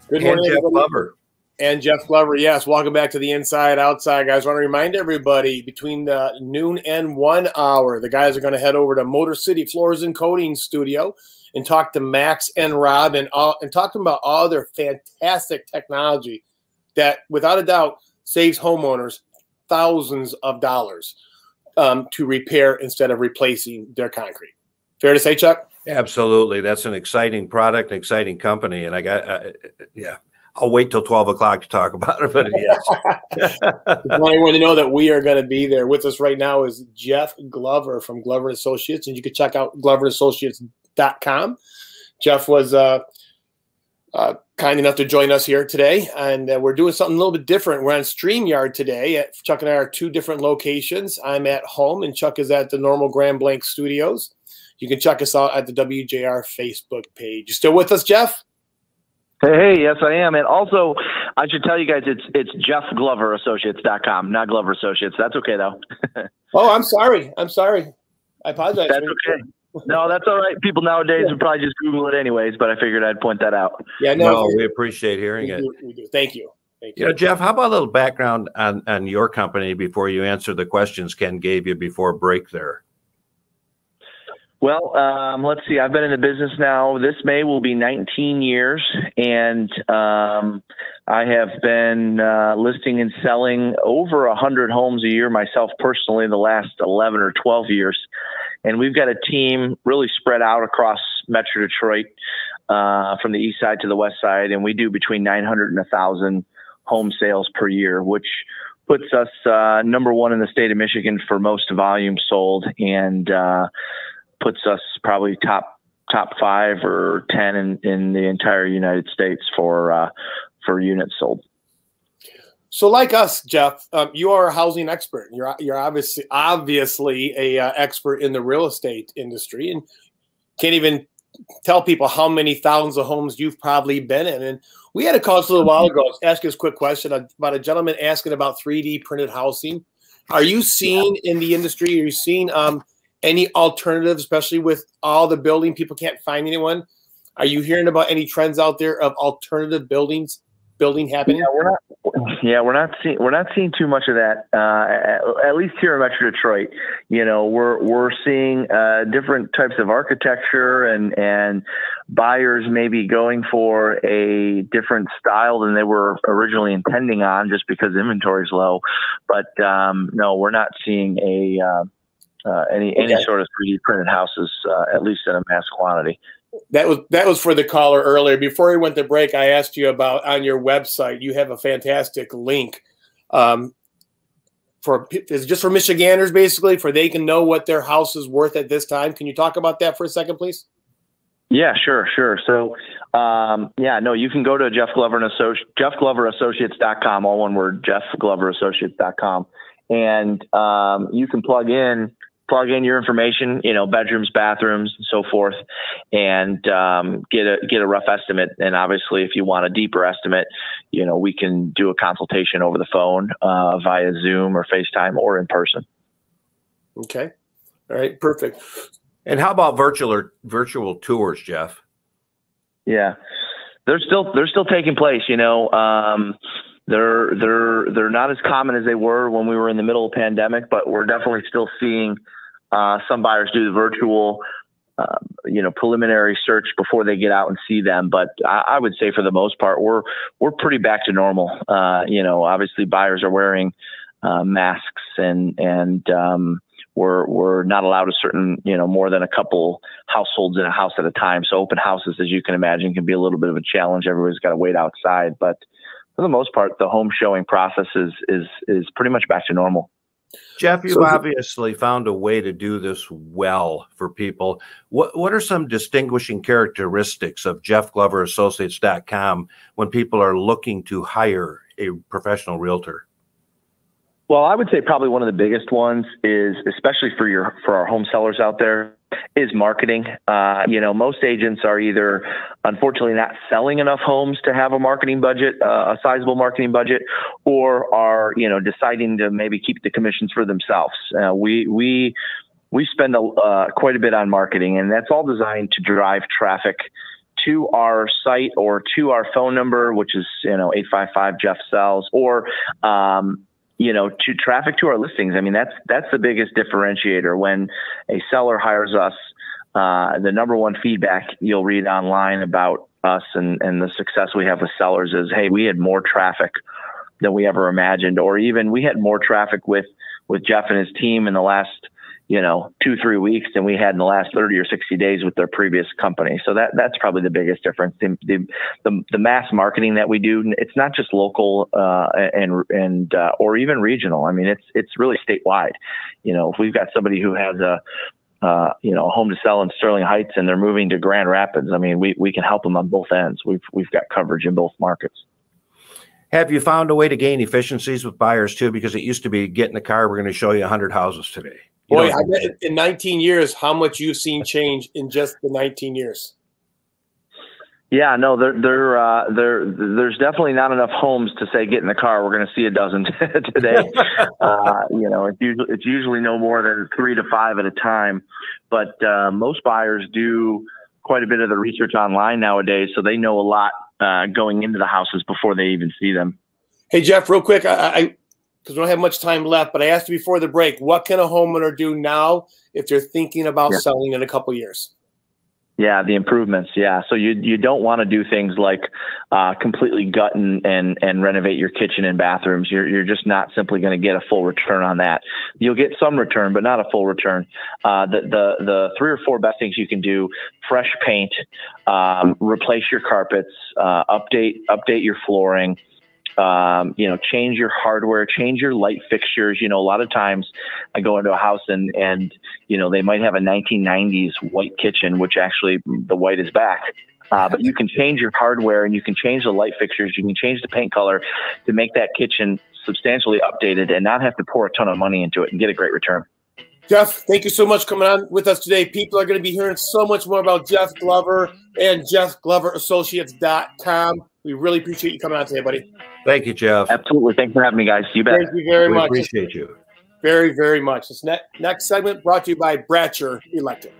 Good And morning, Jeff everybody. Glover. And Jeff Glover, yes. Welcome back to the Inside Outside, guys. want to remind everybody between the noon and one hour, the guys are going to head over to Motor City Floors and Coating Studio and talk to Max and Rob and all, and talk to them about all their fantastic technology that, without a doubt, saves homeowners thousands of dollars um, to repair instead of replacing their concrete. Fair to say, Chuck? Absolutely. That's an exciting product, an exciting company. And I got, uh, yeah, I'll wait till 12 o'clock to talk about it. But (laughs) yes. I want to know that we are going to be there. With us right now is Jeff Glover from Glover Associates, and you can check out gloverassociates.com. Jeff was uh, uh, kind enough to join us here today, and uh, we're doing something a little bit different. We're on StreamYard today. Chuck and I are two different locations. I'm at home, and Chuck is at the normal Grand Blanc Studios. You can check us out at the WJR Facebook page. You still with us, Jeff? Hey, hey, yes, I am. And also, I should tell you guys it's it's Jeff Glover jeffgloverassociates.com, not Glover Associates. That's okay, though. (laughs) Oh, I'm sorry. I'm sorry. I apologize. That's okay. No, that's all right. People nowadays would probably just Google it anyways, but I figured I'd point that out. Yeah, no, we appreciate hearing we it. do, we do. Thank you. Thank you. You know, Jeff, how about a little background on, on your company before you answer the questions Ken gave you before break there? Well, um, let's see. I've been in the business now. This May will be 19 years, and um, I have been uh, listing and selling over 100 homes a year myself personally in the last 11 or 12 years. And we've got a team really spread out across Metro Detroit uh, from the east side to the west side, and we do between 900 and 1,000 home sales per year, which puts us uh, number one in the state of Michigan for most volume sold, and uh, puts us probably top top five or ten in, in the entire United States for uh, for units sold. So, like us, Jeff, um, you are a housing expert. You're you're obviously obviously a uh, expert in the real estate industry, and can't even tell people how many thousands of homes you've probably been in. And we had a call a little while ago asking us a quick question about a gentleman asking about 3D printed housing. Are you seeing in the industry? Are you seeing um, any alternatives, especially with all the building people can't find anyone? Are you hearing about any trends out there of alternative buildings building happening? Yeah, we're not. Yeah, we're not seeing we're not seeing too much of that. Uh, at, at, least here in Metro Detroit, you know, we're we're seeing uh, different types of architecture and and buyers maybe going for a different style than they were originally intending on, just because inventory is low. But um, no, we're not seeing a uh, uh any any sort of 3D printed houses, uh, at least in a mass quantity that was that was for the caller earlier. Before we went to break, I asked you about on your website. You have a fantastic link um, for is just for Michiganders, basically, for they can know what their house is worth at this time. Can you talk about that for a second, please? Yeah, sure, sure. So, um, yeah, no, you can go to Jeff Glover and Associ- Jeff Glover Associates.com, all one word, Jeff Glover Associates.com. And um, you can plug in plug in your information, you know, bedrooms, bathrooms, and so forth, and um, get a get a rough estimate. And obviously, if you want a deeper estimate, you know, we can do a consultation over the phone, uh, via Zoom or FaceTime or in person. Okay, all right, perfect. And how about virtual or virtual tours, Jeff? Yeah, they're still they're still taking place. You know. Um, they're they're they're not as common as they were when we were in the middle of the pandemic, but we're definitely still seeing uh, some buyers do the virtual, uh, you know, preliminary search before they get out and see them. But I, I would say for the most part, we're we're pretty back to normal. Uh, you know, obviously buyers are wearing uh, masks and and um, we're we're not allowed a certain you know more than a couple households in a house at a time. So open houses, as you can imagine, can be a little bit of a challenge. Everybody's got to wait outside, but for the most part, the home showing process is is is pretty much back to normal. Jeff, you've so, obviously found a way to do this well for people. What what are some distinguishing characteristics of Jeff Glover Associates.com when people are looking to hire a professional realtor? Well, I would say probably one of the biggest ones is, especially for your for our home sellers out there, is marketing. Uh, you know, most agents are either, unfortunately, not selling enough homes to have a marketing budget, uh, a sizable marketing budget, or are you know deciding to maybe keep the commissions for themselves. Uh, we we we spend a, uh, quite a bit on marketing, and that's all designed to drive traffic to our site or to our phone number, which is you know eight five five Jeff Sells, or um, you know, to traffic to our listings. I mean, that's that's the biggest differentiator. When a seller hires us, uh, the number one feedback you'll read online about us and, and the success we have with sellers is, hey, we had more traffic than we ever imagined, or even we had more traffic with with Jeff and his team in the last you know, two, three weeks than we had in the last 30 or 60 days with their previous company. So that, that's probably the biggest difference. The, the, the, the mass marketing that we do, it's not just local, uh, and, and, uh, or even regional. I mean, it's, it's really statewide. You know, if we've got somebody who has a, uh, you know, home to sell in Sterling Heights and they're moving to Grand Rapids, I mean, we, we can help them on both ends. We've, we've got coverage in both markets. Have you found a way to gain efficiencies with buyers too? Because it used to be get in the car, we're going to show you 100 houses today. Boy, I bet in 19 years, how much you've seen change in just the 19 years. Yeah, no, there, there, uh, there, there's definitely not enough homes to say get in the car. We're going to see a dozen (laughs) today. (laughs) uh, you know, it's usually it's usually no more than three to five at a time. But uh, most buyers do quite a bit of the research online nowadays, so they know a lot uh, going into the houses before they even see them. Hey Jeff, real quick, I, I because we don't have much time left. But I asked you before the break, what can a homeowner do now if they're thinking about yeah. selling in a couple years? Yeah, the improvements. Yeah, so you you don't want to do things like uh, completely gut and, and and renovate your kitchen and bathrooms. You're you're just not simply going to get a full return on that. You'll get some return, but not a full return. Uh, the the the three or four best things you can do: fresh paint, um, replace your carpets, uh, update update your flooring um, you know, change your hardware, change your light fixtures. You know, a lot of times I go into a house and, and, you know, they might have a 1990s white kitchen, which actually the white is back. Uh, (laughs) but you can change your hardware and you can change the light fixtures. You can change the paint color to make that kitchen substantially updated and not have to pour a ton of money into it and get a great return. Jeff, thank you so much for coming on with us today. People are going to be hearing so much more about Jeff Glover and JeffGloverAssociates.com. We really appreciate you coming out today, buddy. Thank you, Jeff. Absolutely. Thanks for having me, guys. You bet. Thank you very we much. Appreciate you. Very, very much. This ne- next segment brought to you by Bratcher Electric.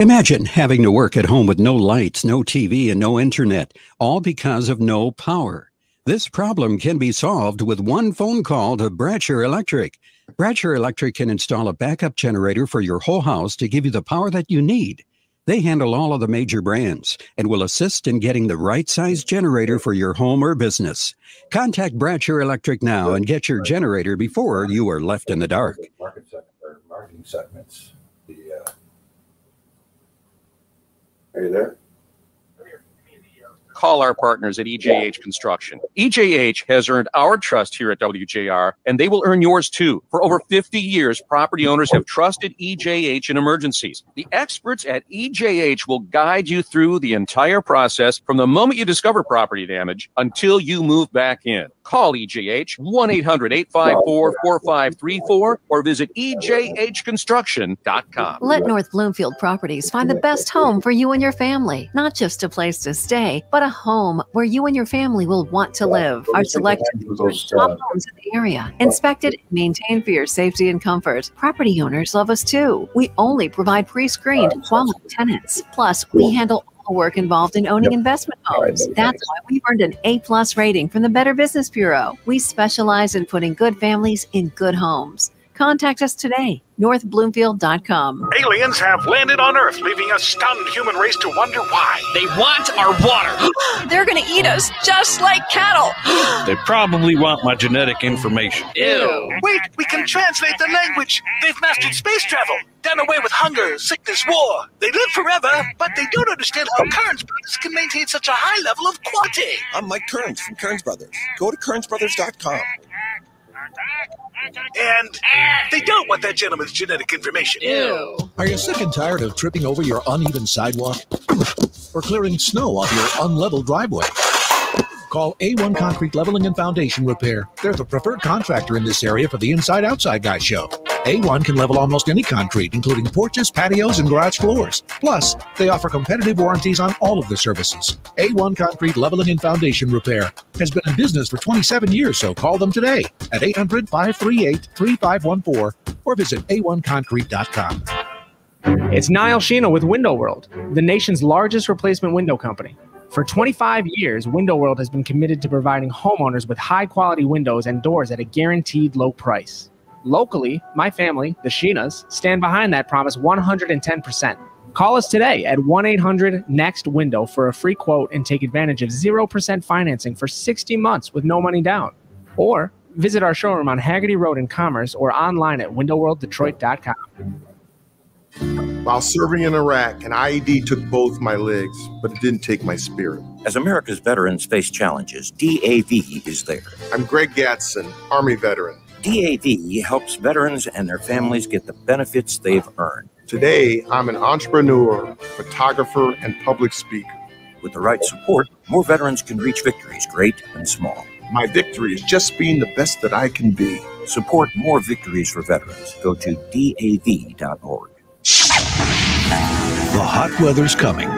Imagine having to work at home with no lights, no TV, and no internet, all because of no power. This problem can be solved with one phone call to Bratcher Electric. Bratcher Electric can install a backup generator for your whole house to give you the power that you need. They handle all of the major brands and will assist in getting the right size generator for your home or business. Contact Bratcher Electric now and get your generator before you are left in the dark. Market marketing segments. The, are you there? Call our partners at EJH Construction. EJH has earned our trust here at WJR, and they will earn yours too. For over 50 years, property owners have trusted EJH in emergencies. The experts at EJH will guide you through the entire process from the moment you discover property damage until you move back in. Call EJH 1 800 854 4534 or visit EJHconstruction.com. Let North Bloomfield Properties find the best home for you and your family. Not just a place to stay, but a home where you and your family will want to live. Our selected top homes in the area, inspected and maintained for your safety and comfort. Property owners love us too. We only provide pre-screened quality tenants. Plus, we handle all work involved in owning investment homes. That's why we've earned an A plus rating from the Better Business Bureau. We specialize in putting good families in good homes. Contact us today, northbloomfield.com. Aliens have landed on Earth, leaving a stunned human race to wonder why. They want our water. (gasps) They're gonna eat us just like cattle. (gasps) They probably want my genetic information. Ew. Wait, we can translate the language. They've mastered space travel, done away with hunger, sickness, war. They live forever, but they don't understand how Kearns Brothers can maintain such a high level of quality. I'm Mike Kearns from Kearns Brothers. Go to kearnsbrothers.com. And they don't want that gentleman's genetic information. Ew. Are you sick and tired of tripping over your uneven sidewalk? Or clearing snow off your unlevel driveway? Call A1 Concrete Leveling and Foundation Repair. They're the preferred contractor in this area for the Inside Outside Guy show. A1 can level almost any concrete, including porches, patios, and garage floors. Plus, they offer competitive warranties on all of their services. A1 Concrete Leveling and Foundation Repair has been in business for 27 years, so call them today at 800 538 3514 or visit a1concrete.com. It's Niall Sheena with Window World, the nation's largest replacement window company. For 25 years, Window World has been committed to providing homeowners with high quality windows and doors at a guaranteed low price. Locally, my family, the Sheenas, stand behind that promise 110%. Call us today at 1 800 NEXT Window for a free quote and take advantage of 0% financing for 60 months with no money down. Or visit our showroom on Haggerty Road in Commerce or online at windowworlddetroit.com. While serving in Iraq, an IED took both my legs, but it didn't take my spirit. As America's veterans face challenges, DAV is there. I'm Greg Gadson, Army veteran. DAV helps veterans and their families get the benefits they've earned. Today, I'm an entrepreneur, photographer, and public speaker. With the right support, more veterans can reach victories, great and small. My victory is just being the best that I can be. Support more victories for veterans. Go to DAV.org. The hot weather's coming.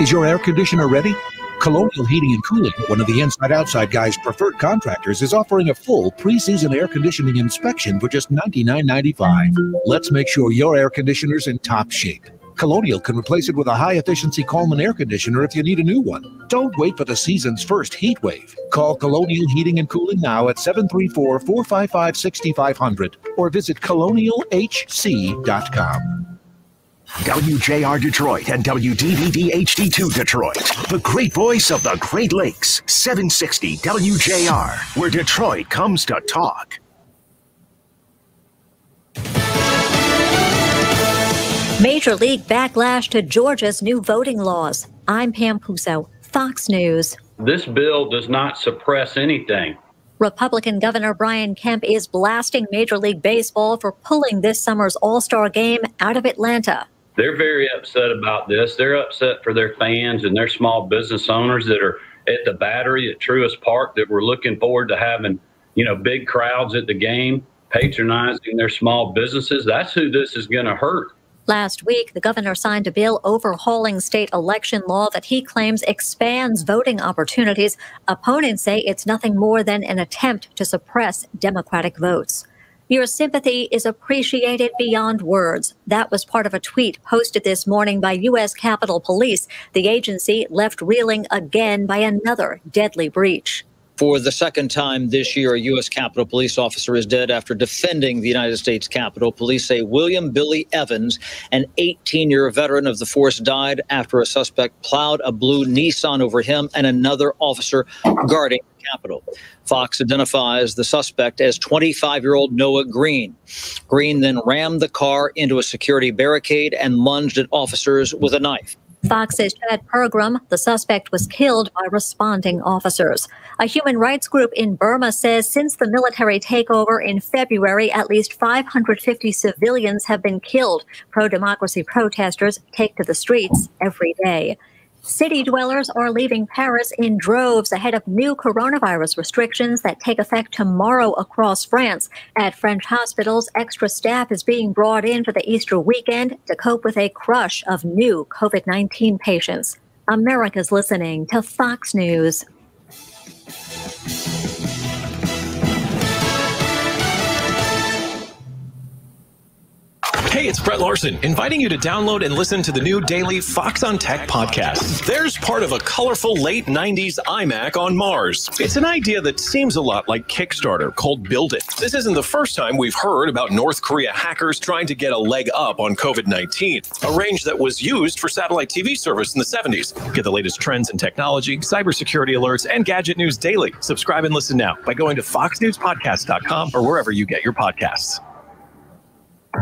Is your air conditioner ready? Colonial Heating and Cooling, one of the Inside Outside Guys' preferred contractors, is offering a full preseason air conditioning inspection for just $99.95. Let's make sure your air conditioner's in top shape. Colonial can replace it with a high efficiency Coleman air conditioner if you need a new one. Don't wait for the season's first heat wave. Call Colonial Heating and Cooling now at 734 455 6500 or visit colonialhc.com. WJR Detroit and WDVD HD2 Detroit. The great voice of the Great Lakes. 760 WJR, where Detroit comes to talk. Major League backlash to Georgia's new voting laws. I'm Pam Puso, Fox News. This bill does not suppress anything. Republican Governor Brian Kemp is blasting Major League Baseball for pulling this summer's All Star game out of Atlanta. They're very upset about this. They're upset for their fans and their small business owners that are at the battery at Truist Park that were looking forward to having, you know, big crowds at the game, patronizing their small businesses. That's who this is going to hurt. Last week, the governor signed a bill overhauling state election law that he claims expands voting opportunities. Opponents say it's nothing more than an attempt to suppress Democratic votes. Your sympathy is appreciated beyond words. That was part of a tweet posted this morning by U.S. Capitol Police. The agency left reeling again by another deadly breach. For the second time this year, a U.S. Capitol Police officer is dead after defending the United States Capitol. Police say William Billy Evans, an 18 year veteran of the force, died after a suspect plowed a blue Nissan over him and another officer guarding the Capitol. Fox identifies the suspect as 25 year old Noah Green. Green then rammed the car into a security barricade and lunged at officers with a knife. Fox's Chad Pergram, the suspect was killed by responding officers. A human rights group in Burma says since the military takeover in February, at least 550 civilians have been killed. Pro democracy protesters take to the streets every day. City dwellers are leaving Paris in droves ahead of new coronavirus restrictions that take effect tomorrow across France. At French hospitals, extra staff is being brought in for the Easter weekend to cope with a crush of new COVID 19 patients. America's listening to Fox News. Hey, it's Brett Larson, inviting you to download and listen to the new daily Fox on Tech podcast. There's part of a colorful late 90s iMac on Mars. It's an idea that seems a lot like Kickstarter called Build It. This isn't the first time we've heard about North Korea hackers trying to get a leg up on COVID 19, a range that was used for satellite TV service in the 70s. Get the latest trends in technology, cybersecurity alerts, and gadget news daily. Subscribe and listen now by going to foxnewspodcast.com or wherever you get your podcasts.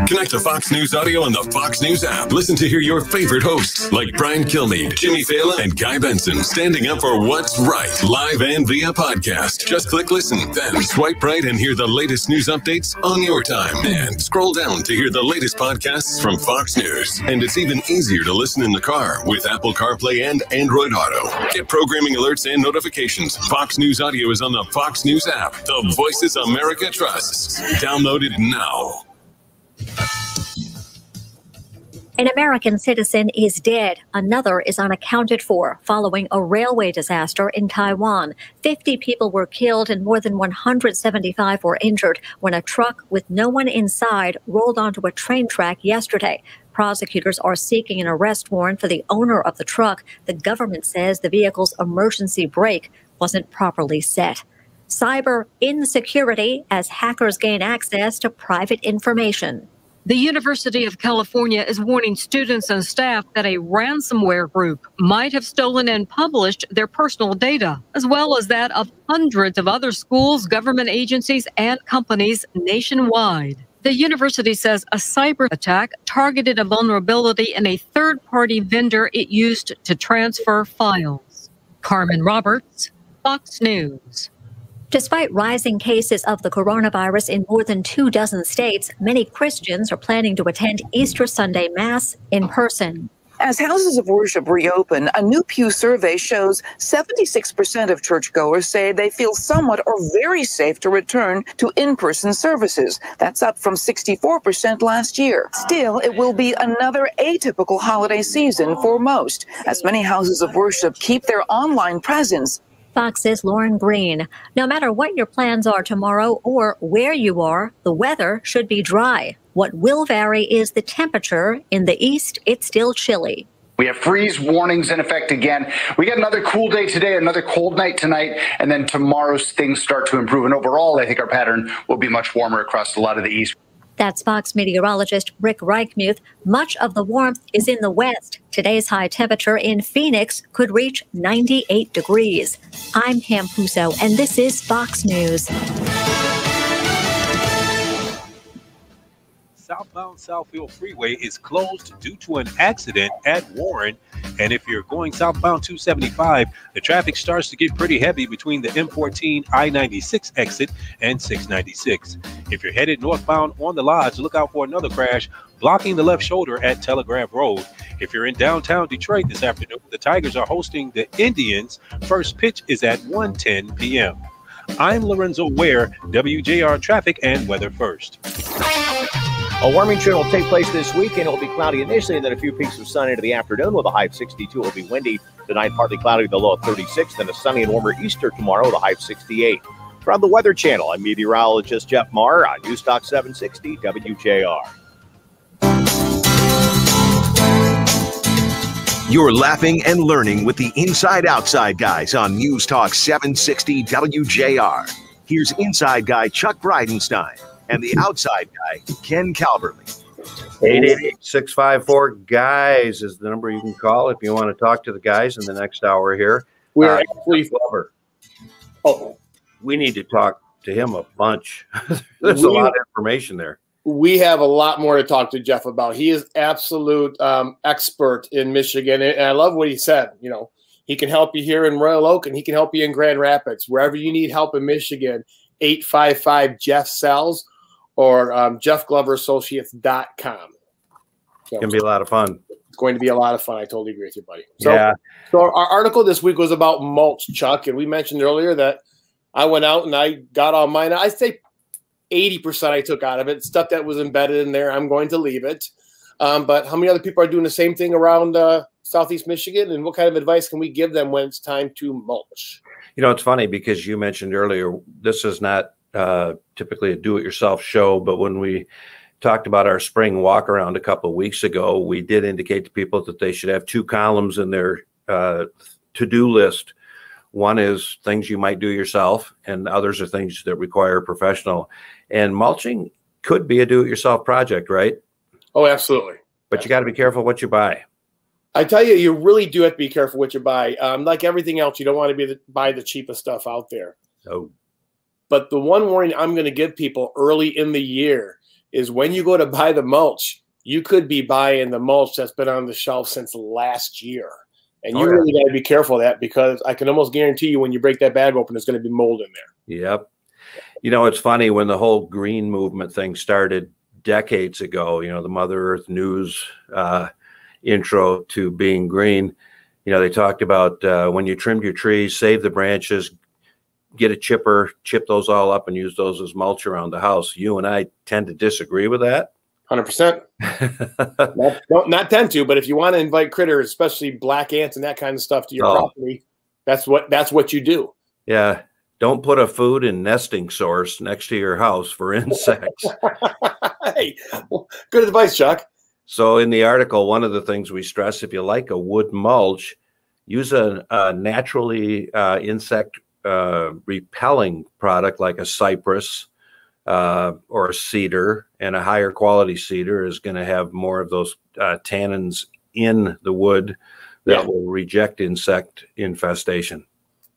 Connect to Fox News Audio on the Fox News app. Listen to hear your favorite hosts like Brian Kilmeade, Jimmy Failla, and Guy Benson standing up for what's right, live and via podcast. Just click listen, then swipe right and hear the latest news updates on your time. And scroll down to hear the latest podcasts from Fox News. And it's even easier to listen in the car with Apple CarPlay and Android Auto. Get programming alerts and notifications. Fox News Audio is on the Fox News app. The voices America trusts. Download it now. An American citizen is dead. Another is unaccounted for following a railway disaster in Taiwan. 50 people were killed and more than 175 were injured when a truck with no one inside rolled onto a train track yesterday. Prosecutors are seeking an arrest warrant for the owner of the truck. The government says the vehicle's emergency brake wasn't properly set. Cyber insecurity as hackers gain access to private information. The University of California is warning students and staff that a ransomware group might have stolen and published their personal data, as well as that of hundreds of other schools, government agencies, and companies nationwide. The university says a cyber attack targeted a vulnerability in a third party vendor it used to transfer files. Carmen Roberts, Fox News. Despite rising cases of the coronavirus in more than two dozen states, many Christians are planning to attend Easter Sunday Mass in person. As houses of worship reopen, a new Pew survey shows 76% of churchgoers say they feel somewhat or very safe to return to in person services. That's up from 64% last year. Still, it will be another atypical holiday season for most, as many houses of worship keep their online presence Fox's Lauren Green. No matter what your plans are tomorrow or where you are, the weather should be dry. What will vary is the temperature. In the east, it's still chilly. We have freeze warnings in effect again. We got another cool day today, another cold night tonight, and then tomorrow's things start to improve. And overall, I think our pattern will be much warmer across a lot of the east. That's Fox meteorologist Rick Reichmuth. Much of the warmth is in the west. Today's high temperature in Phoenix could reach 98 degrees. I'm Pam Puso, and this is Fox News. southbound Southfield Freeway is closed due to an accident at Warren. And if you're going southbound 275, the traffic starts to get pretty heavy between the M14 I 96 exit and 696. If you're headed northbound on the lodge, look out for another crash blocking the left shoulder at Telegraph Road. If you're in downtown Detroit this afternoon, the Tigers are hosting the Indians. First pitch is at 1:10 p.m. I'm Lorenzo Ware, WJR Traffic and Weather First. A warming trend will take place this weekend. It'll be cloudy initially, and then a few peaks of sun into the afternoon with a high of 62. It'll be windy tonight, partly cloudy, the low of 36. Then a sunny and warmer Easter tomorrow, the high of 68. From the Weather Channel, I'm meteorologist Jeff Marr on Newstalk 760 WJR. You're laughing and learning with the Inside Outside guys on News Talk 760 WJR. Here's Inside Guy Chuck Breidenstein and the Outside Guy Ken Calverley. 888-654 guys is the number you can call if you want to talk to the guys in the next hour here. We are Uh, actually Glover. Oh, We need to talk to him a bunch. (laughs) There's a lot of information there. We have a lot more to talk to Jeff about. He is absolute um, expert in Michigan, and I love what he said. You know, he can help you here in Royal Oak, and he can help you in Grand Rapids, wherever you need help in Michigan. Eight five five Jeff sells or um, JeffGloverAssociates.com. So It's gonna be a lot of fun. it's going to be a lot of fun. I totally agree with you, buddy. So, yeah. so our article this week was about mulch, Chuck, and we mentioned earlier that I went out and I got all mine. I say 80% I took out of it. Stuff that was embedded in there, I'm going to leave it. Um, but how many other people are doing the same thing around uh, Southeast Michigan? And what kind of advice can we give them when it's time to mulch? You know, it's funny because you mentioned earlier this is not uh, typically a do-it-yourself show, but when we talked about our spring walk around a couple of weeks ago, we did indicate to people that they should have two columns in their uh, to-do list. One is things you might do yourself, and others are things that require professional. And mulching could be a do-it-yourself project, right? Oh, absolutely. But you got to be careful what you buy. I tell you, you really do have to be careful what you buy. Um, like everything else, you don't want to be the, buy the cheapest stuff out there. Oh. But the one warning I'm going to give people early in the year is when you go to buy the mulch, you could be buying the mulch that's been on the shelf since last year. And you Oh, yeah. really got to be careful of that because I can almost guarantee you when you break that bag open, there's going to be mold in there. Yep. You know, it's funny when the whole green movement thing started decades ago, you know, the Mother Earth News uh, intro to being green, you know, they talked about uh, when you trimmed your trees, save the branches, get a chipper, chip those all up and use those as mulch around the house. You and I tend to disagree with that. 100%. (laughs) not, don't, not tend to, but if you want to invite critters, especially black ants and that kind of stuff to your Oh. property, that's what that's what you do. Yeah. Don't put a food and nesting source next to your house for insects. (laughs) hey, good advice, Chuck. So in the article, one of the things we stress, if you like a wood mulch, use a, a naturally uh, insect uh, repelling product like a cypress uh, or a cedar, and a higher quality cedar is going to have more of those uh, tannins in the wood that Yeah. will reject insect infestation.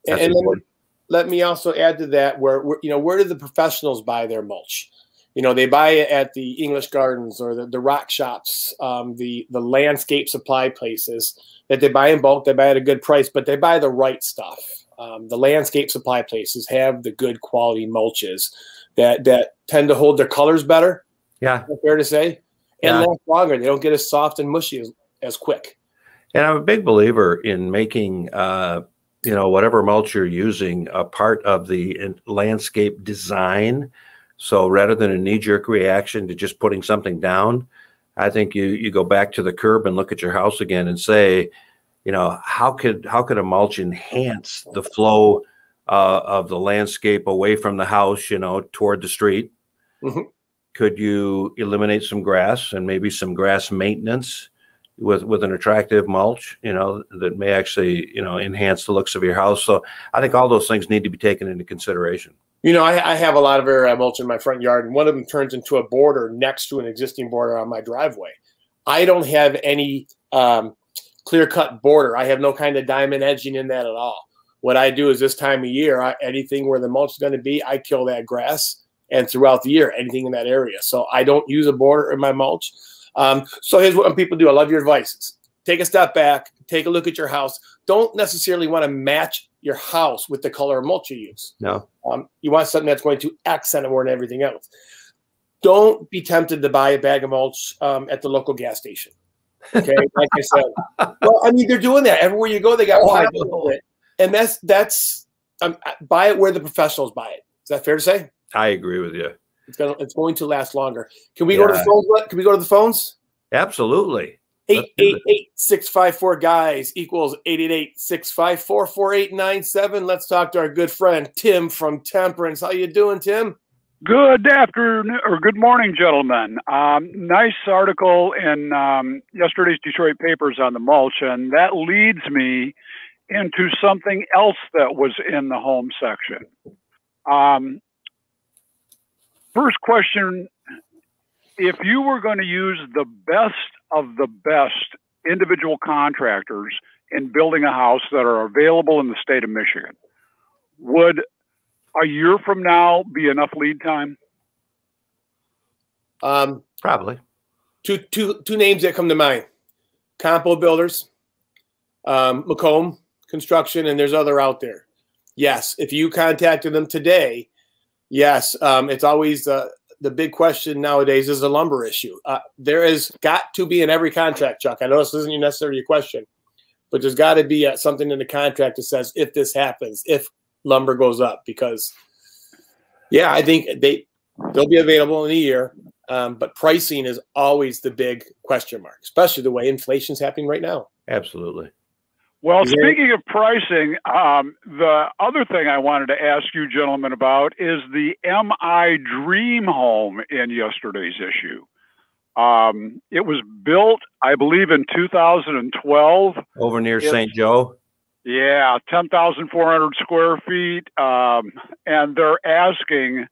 That's and important. Let me also add to that where, where you know where do the professionals buy their mulch? You know, they buy it at the English Gardens or the, the rock shops, um, the the landscape supply places that they buy in bulk. They buy at a good price, but they buy the right stuff. Um, the landscape supply places have the good quality mulches that that tend to hold their colors better. Yeah, fair to say, and Yeah. last longer. They don't get as soft and mushy as, as quick. And I'm a big believer in making, uh, you know, whatever mulch you're using a part of the landscape design. So rather than a knee-jerk reaction to just putting something down, I think you you go back to the curb and look at your house again and say, you know, how could how could a mulch enhance the flow uh, of the landscape away from the house, you know, toward the street? Mhm. Could you eliminate some grass and maybe some grass maintenance? With with an attractive mulch, you know, that may actually, you know, enhance the looks of your house. So I think all those things need to be taken into consideration. You know, I, I have a lot of area mulch in my front yard, and one of them turns into a border next to an existing border on my driveway. I don't have any um, clear cut border. I have no kind of diamond edging in that at all. What I do is this time of year, I, anything where the mulch is going to be, I kill that grass, and throughout the year, anything in that area. So I don't use a border in my mulch. Um, so here's what people do. I love your advice. Take a step back, take a look at your house. Don't necessarily want to match your house with the color of mulch you use. No. Um, you want something that's going to accent it more than everything else. Don't be tempted to buy a bag of mulch um, at the local gas station. Okay, (laughs) like I said. Well, I mean, they're doing that everywhere you go. They got Oh, I piles of it, and that's that's um, buy it where the professionals buy it. Is that fair to say? I agree with you. It's gonna it's going to last longer. Can we go to the phones? Can we go to the phones? Absolutely. 888-654 guys equals 888-654-4897. Let's talk to our good friend Tim from Temperance. How you doing, Tim? Good afternoon or good morning, gentlemen. Um, nice article in um, yesterday's Detroit papers on the mulch, and that leads me into something else that was in the home section. Um, first question if you were going to use the best of the best individual contractors in building a house that are available in the state of Michigan, would a year from now be enough lead time? Um, Probably. Two, two, two names that come to mind: Compo Builders, um, Macomb Construction, and there's other out there. Yes, if you contacted them today, yes, um, it's always uh, the big question nowadays is the lumber issue. Uh, there has got to be in every contract, Chuck. I know this isn't necessarily your question, but there's got to be uh, something in the contract that says if this happens, if lumber goes up, because yeah, I think they they'll be available in a year, um, but pricing is always the big question mark, especially the way inflation's happening right now. Absolutely. Well, speaking of pricing, um, the other thing I wanted to ask you gentlemen about is the MI Dream Home in yesterday's issue. Um, it was built, I believe, in 2012. Over near St. Joe. Yeah, 10,400 square feet. Um, and they're asking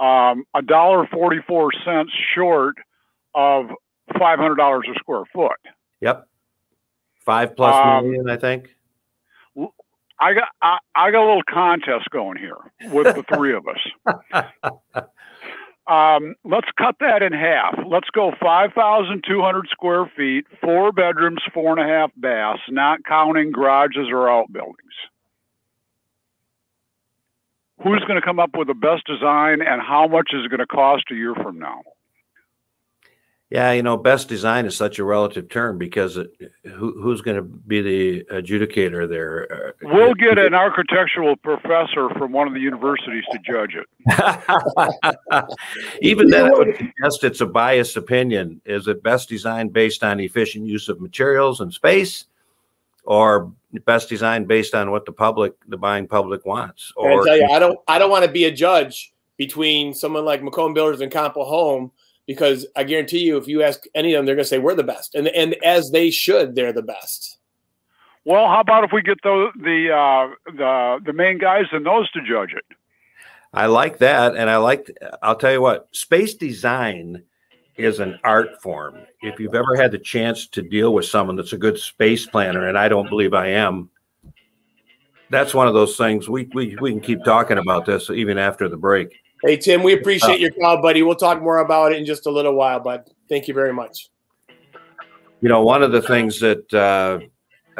um, a dollar forty-four cents short of $500 a square foot. Yep. Five plus Um, million, I think. I got I, I got a little contest going here with the three of us. (laughs) Um, let's cut that in half. Let's go 5,200 square feet, four bedrooms, four and a half baths, not counting garages or outbuildings. Who's going to come up with the best design and how much is it going to cost a year from now? Yeah, you know, best design is such a relative term because it, who, who's going to be the adjudicator there? Uh, We'll get an architectural professor from one of the universities to judge it. (laughs) Even then, I would suggest it's a biased opinion. Is it best design based on efficient use of materials and space, or best design based on what the public, the buying public wants? And I Or tell you, I don't I don't want to be a judge between someone like Macomb Builders and Compo Home because I guarantee you, if you ask any of them, they're going to say we're the best, and and as they should, they're the best. Well, how about if we get the the uh, the the main guys and those to judge it? I like that, and I like. I'll tell you what, space design is an art form. If you've ever had the chance to deal with someone that's a good space planner, and I don't believe I am, that's one of those things. We we we can keep talking about this even after the break. Hey Tim, we appreciate your call, buddy. We'll talk more about it in just a little while, bud. Thank you very much. You know, one of the things that uh,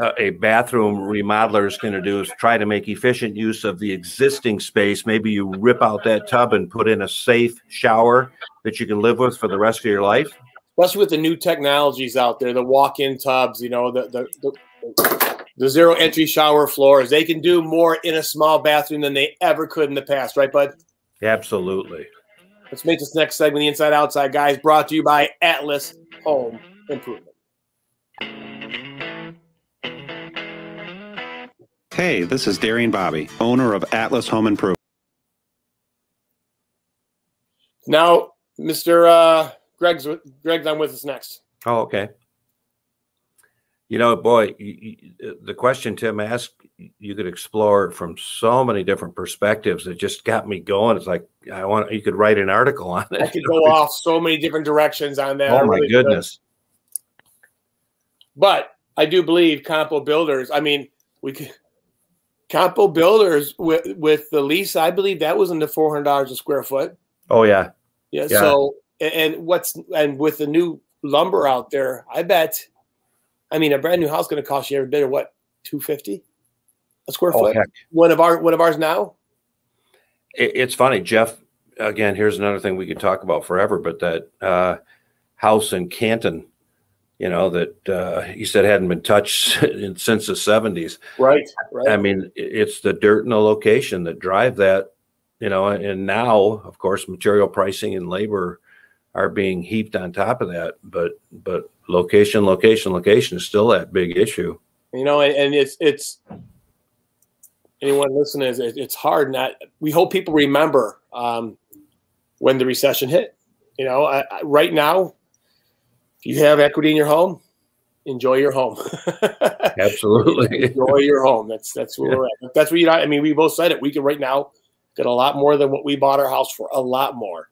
uh, a bathroom remodeler is going to do is try to make efficient use of the existing space. Maybe you rip out that tub and put in a safe shower that you can live with for the rest of your life. Especially with the new technologies out there, the walk-in tubs, you know, the the, the the zero entry shower floors. They can do more in a small bathroom than they ever could in the past, right, bud? Absolutely. Let's make this next segment, the Inside Outside Guys, brought to you by Atlas Home Improvement. Hey, this is Darian Bobby, owner of Atlas Home Improvement. Now, Mr. Uh, Greg's Greg's on with us next. Oh, okay. You know, boy, you, you, uh, the question Tim asked, you could explore from so many different perspectives. It just got me going. It's like I want you could write an article on it. I could (laughs) go off so many different directions on that. Oh my really could. goodness! But I do believe Compo Builders. I mean, we could, Compo Builders with with the lease. I believe that was in the four hundred dollars a square foot. Oh yeah, Yeah, So and, and what's and with the new lumber out there, I bet. I mean, a brand new house going to cost you every bit of what two fifty a square Oh, foot. heck. One of our one of ours now. It, it's funny, Jeff. Again, here's another thing we could talk about forever. But that uh, house in Canton, you know, that uh, he said hadn't been touched in, (laughs) since the '70s. Right. Right. I mean, it's the dirt and the location that drive that, you know, and now, of course, material pricing and labor are being heaped on top of that. But but location, location, location is still that big issue. You know, and, and it's it's anyone listening, it's, it's hard. Not we hope people remember um, when the recession hit. You know, I, I, right now, if you have equity in your home, enjoy your home. (laughs) Absolutely, enjoy your home. That's that's where yeah. we're at. That's what you know. I mean, we both said it. We can right now get a lot more than what we bought our house for. A lot more.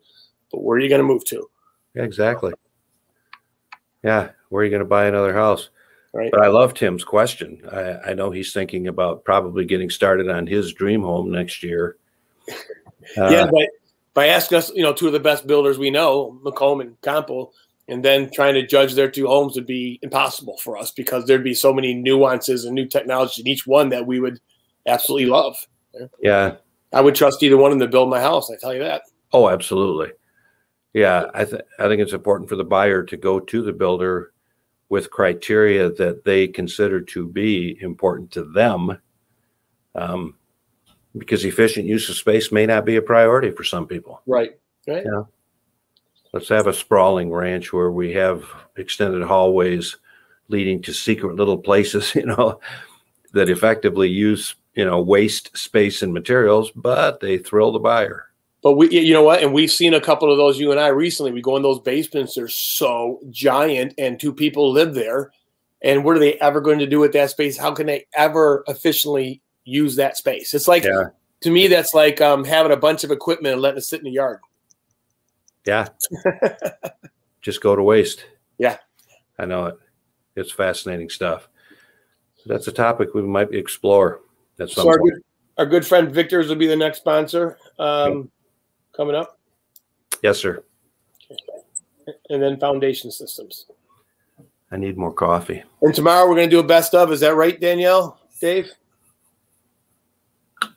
But where are you going to move to? Exactly. Yeah, where are you going to buy another house? Right. But I love Tim's question. I, I know he's thinking about probably getting started on his dream home next year. (laughs) Uh, yeah, but by asking us, you know, two of the best builders we know, Macomb and Compo, and then trying to judge their two homes would be impossible for us because there'd be so many nuances and new technology in each one that we would absolutely love. Yeah. I would trust either one of them to build my house. I tell you that. Oh, absolutely. Yeah, I, th- I think it's important for the buyer to go to the builder with criteria that they consider to be important to them. Um, because efficient use of space may not be a priority for some people. Right. Right. Yeah. Let's have a sprawling ranch where we have extended hallways leading to secret little places, (laughs) you know, that effectively use, you know, waste space and materials, but they thrill the buyer. But we, you know what? And we've seen a couple of those. You and I recently. We go in those basements. They're so giant, and two people live there. And what are they ever going to do with that space? How can they ever efficiently use that space? It's like yeah. to me, that's like um, having a bunch of equipment and letting it sit in the yard. Yeah, (laughs) just go to waste. Yeah, I know it. It's fascinating stuff. So that's a topic we might explore. That's so our good, our good friend Victor's will be the next sponsor. Um, coming up? Yes, sir. And then foundation systems. I need more coffee. And tomorrow we're going to do a best of. Is that right, Danielle? Dave?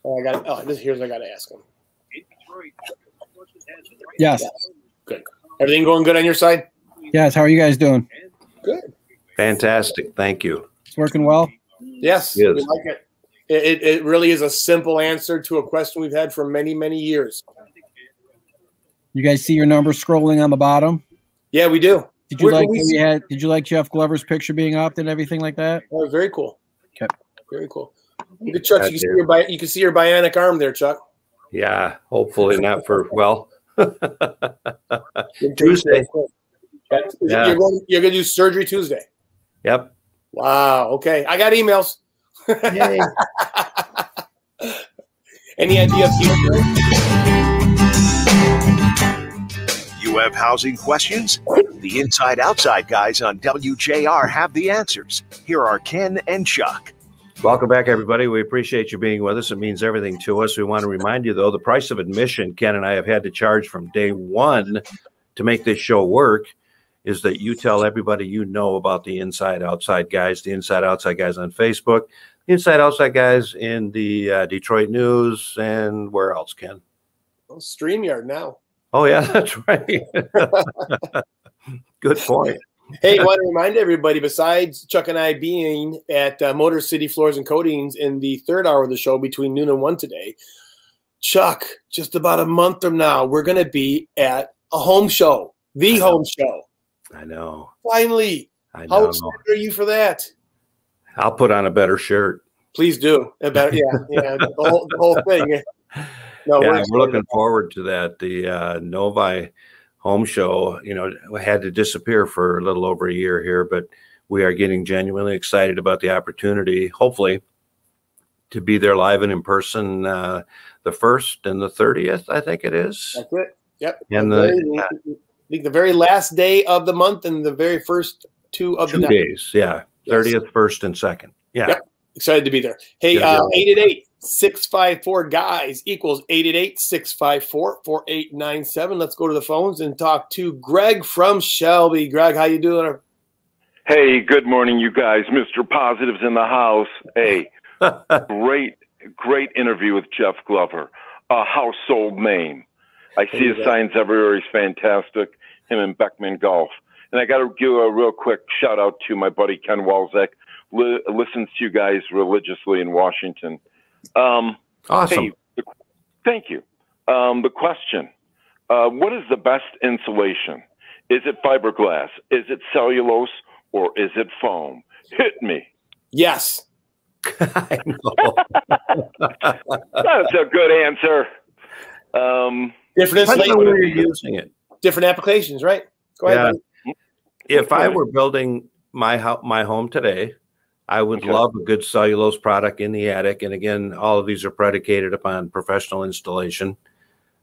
Oh, I got. Oh, this here's. I got to ask him. Yes. Good. Everything going good on your side? Yes. How are you guys doing? Good. Fantastic. Thank you. It's working well. Yes. Yes. We like it. It, it really is a simple answer to a question we've had for many, many years. You guys see your numbers scrolling on the bottom? Yeah, we do. Did you Where like we that see- we had did you like Jeff Glover's picture being up and everything like that? Oh, very cool. Okay. Very cool. Look at Chuck. You can, see your, bi- you can see your bionic arm there, Chuck. Yeah, hopefully not for well. (laughs) Tuesday. That- Yeah. You're, going, you're going to do surgery Tuesday. Yep. Wow. Okay. I got emails. (laughs) Any idea? You have housing questions? The Inside Outside guys on WJR have the answers. Here are Ken and Chuck. Welcome back, everybody. We appreciate you being with us. It means everything to us. We want to remind you, though, the price of admission Ken and I have had to charge from day one to make this show work is that you tell everybody you know about the Inside Outside guys, the Inside Outside guys on Facebook, the Inside Outside guys in the uh, Detroit News, and where else, Ken? Well, StreamYard now. Oh, yeah, (laughs) that's right. Good point. Hey, I want to remind everybody, besides Chuck and I being at uh, Motor City Floors and Coatings in the third hour of the show between noon and one today, Chuck, just about a month from now, we're going to be at a home show, the home show. I know. Finally. I How know. excited are you for that? I'll put on a better shirt. Please do. A better, yeah, yeah, the whole, the whole thing. (laughs) No, yeah, we're looking forward to that. The uh, Novi home show, you know, had to disappear for a little over a year here, but we are getting genuinely excited about the opportunity, hopefully, to be there live and in person uh, the first and the 30th, I think it is. That's it. Yep. And the the- very, the very last day of the month and the very first two of Two the night. days. Yeah. 30th, first, and second. Yeah. Yep. Excited to be there. Hey, uh, job. 888 654 guys equals 888 654 4897. Let's go to the phones and talk to Greg from Shelby. Greg, how you doing? Hey, good morning, you guys. Mr. Positive's in the house. Hey, (laughs) great, great interview with Jeff Glover. A household name. I see his signs everywhere. He's fantastic. Him and Beckman Golf. And I got to give a real quick shout out to my buddy Ken Walzek. Li- listens to you guys religiously in Washington. Um, Awesome. Hey, the- thank you. Um, the question: uh, What is the best insulation Is it fiberglass? Is it cellulose? Or is it foam? Hit me. Yes. (laughs) That's a good answer. Um, Different Depends on where you're using it. Different applications, right? Go ahead. Yeah. buddy. If I were building my ho- my home today, I would love a good cellulose product in the attic. And again, all of these are predicated upon professional installation.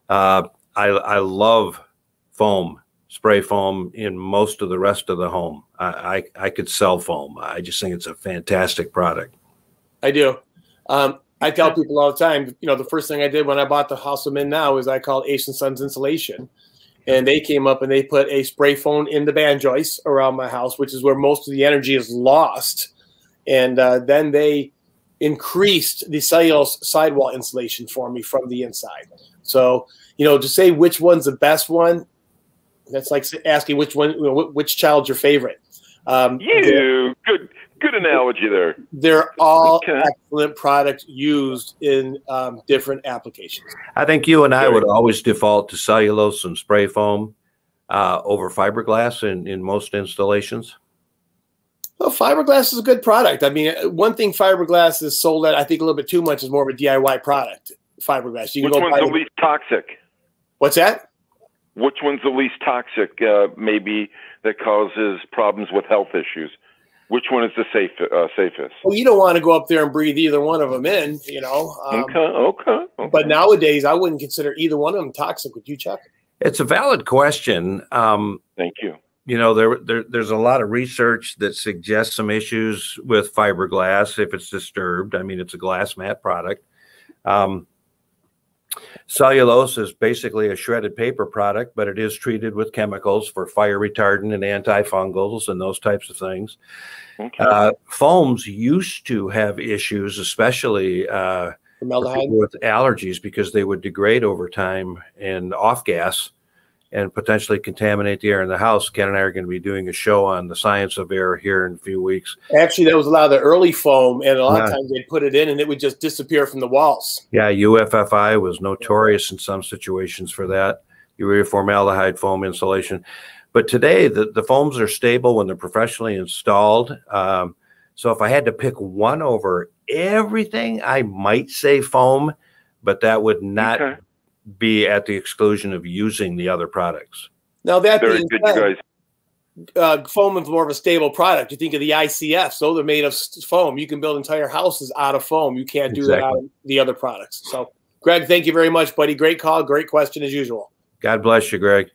Uh, I I love foam, spray foam in most of the rest of the home. I, I I could sell foam. I just think it's a fantastic product. I do. Um, I tell people all the time, you know, the first thing I did when I bought the house I'm in now is I called Ace and Sons Insulation. And they came up and they put a spray foam in the band joists around my house, which is where most of the energy is lost. And uh, then they increased the cellulose sidewall insulation for me from the inside. So, you know, to say which one's the best one, that's like asking which one, you know, which child's your favorite. Um, you good good analogy there. they're all excellent products used in um, different applications. I think you and I would always default to cellulose and spray foam uh, over fiberglass in, in most installations. Well, fiberglass is a good product. I mean, one thing fiberglass is sold at, I think, a little bit too much is more of a DIY product. Fiberglass. You can Which go one's the the- least toxic? What's that? Which one's the least toxic? Uh, maybe that causes problems with health issues. Which one is the safe, uh, safest? Well, you don't want to go up there and breathe either one of them in, you know. Um, okay, okay, okay. But nowadays, I wouldn't consider either one of them toxic. Would you, Chuck? It's a valid question. Um, Thank you. You know, there, there there's a lot of research that suggests some issues with fiberglass if it's disturbed. I mean, it's a glass mat product. Um, cellulose is basically a shredded paper product, but it is treated with chemicals for fire retardant and antifungals and those types of things. Uh, foams used to have issues, especially uh, for Formaldehyde? people with allergies, because they would degrade over time and off gas and potentially contaminate the air in the house. Ken and I are going to be doing a show on the science of air here in a few weeks. Actually, that was a lot of the early foam, and a lot of times they'd put it in and it would just disappear from the walls. Yeah, UFFI was notorious in some situations for that. Urea formaldehyde foam insulation. But today, the, the foams are stable when they're professionally installed. Um, so if I had to pick one over everything, I might say foam, but that would not be at the exclusion of using the other products. Now, that Very being good, you said, guys. uh, foam is more of a stable product. You think of the ICFs; so they're made of foam. You can build entire houses out of foam. You can't do that out of the other products. So, Greg, thank you very much, buddy. Great call, great question as usual. God bless you, Greg.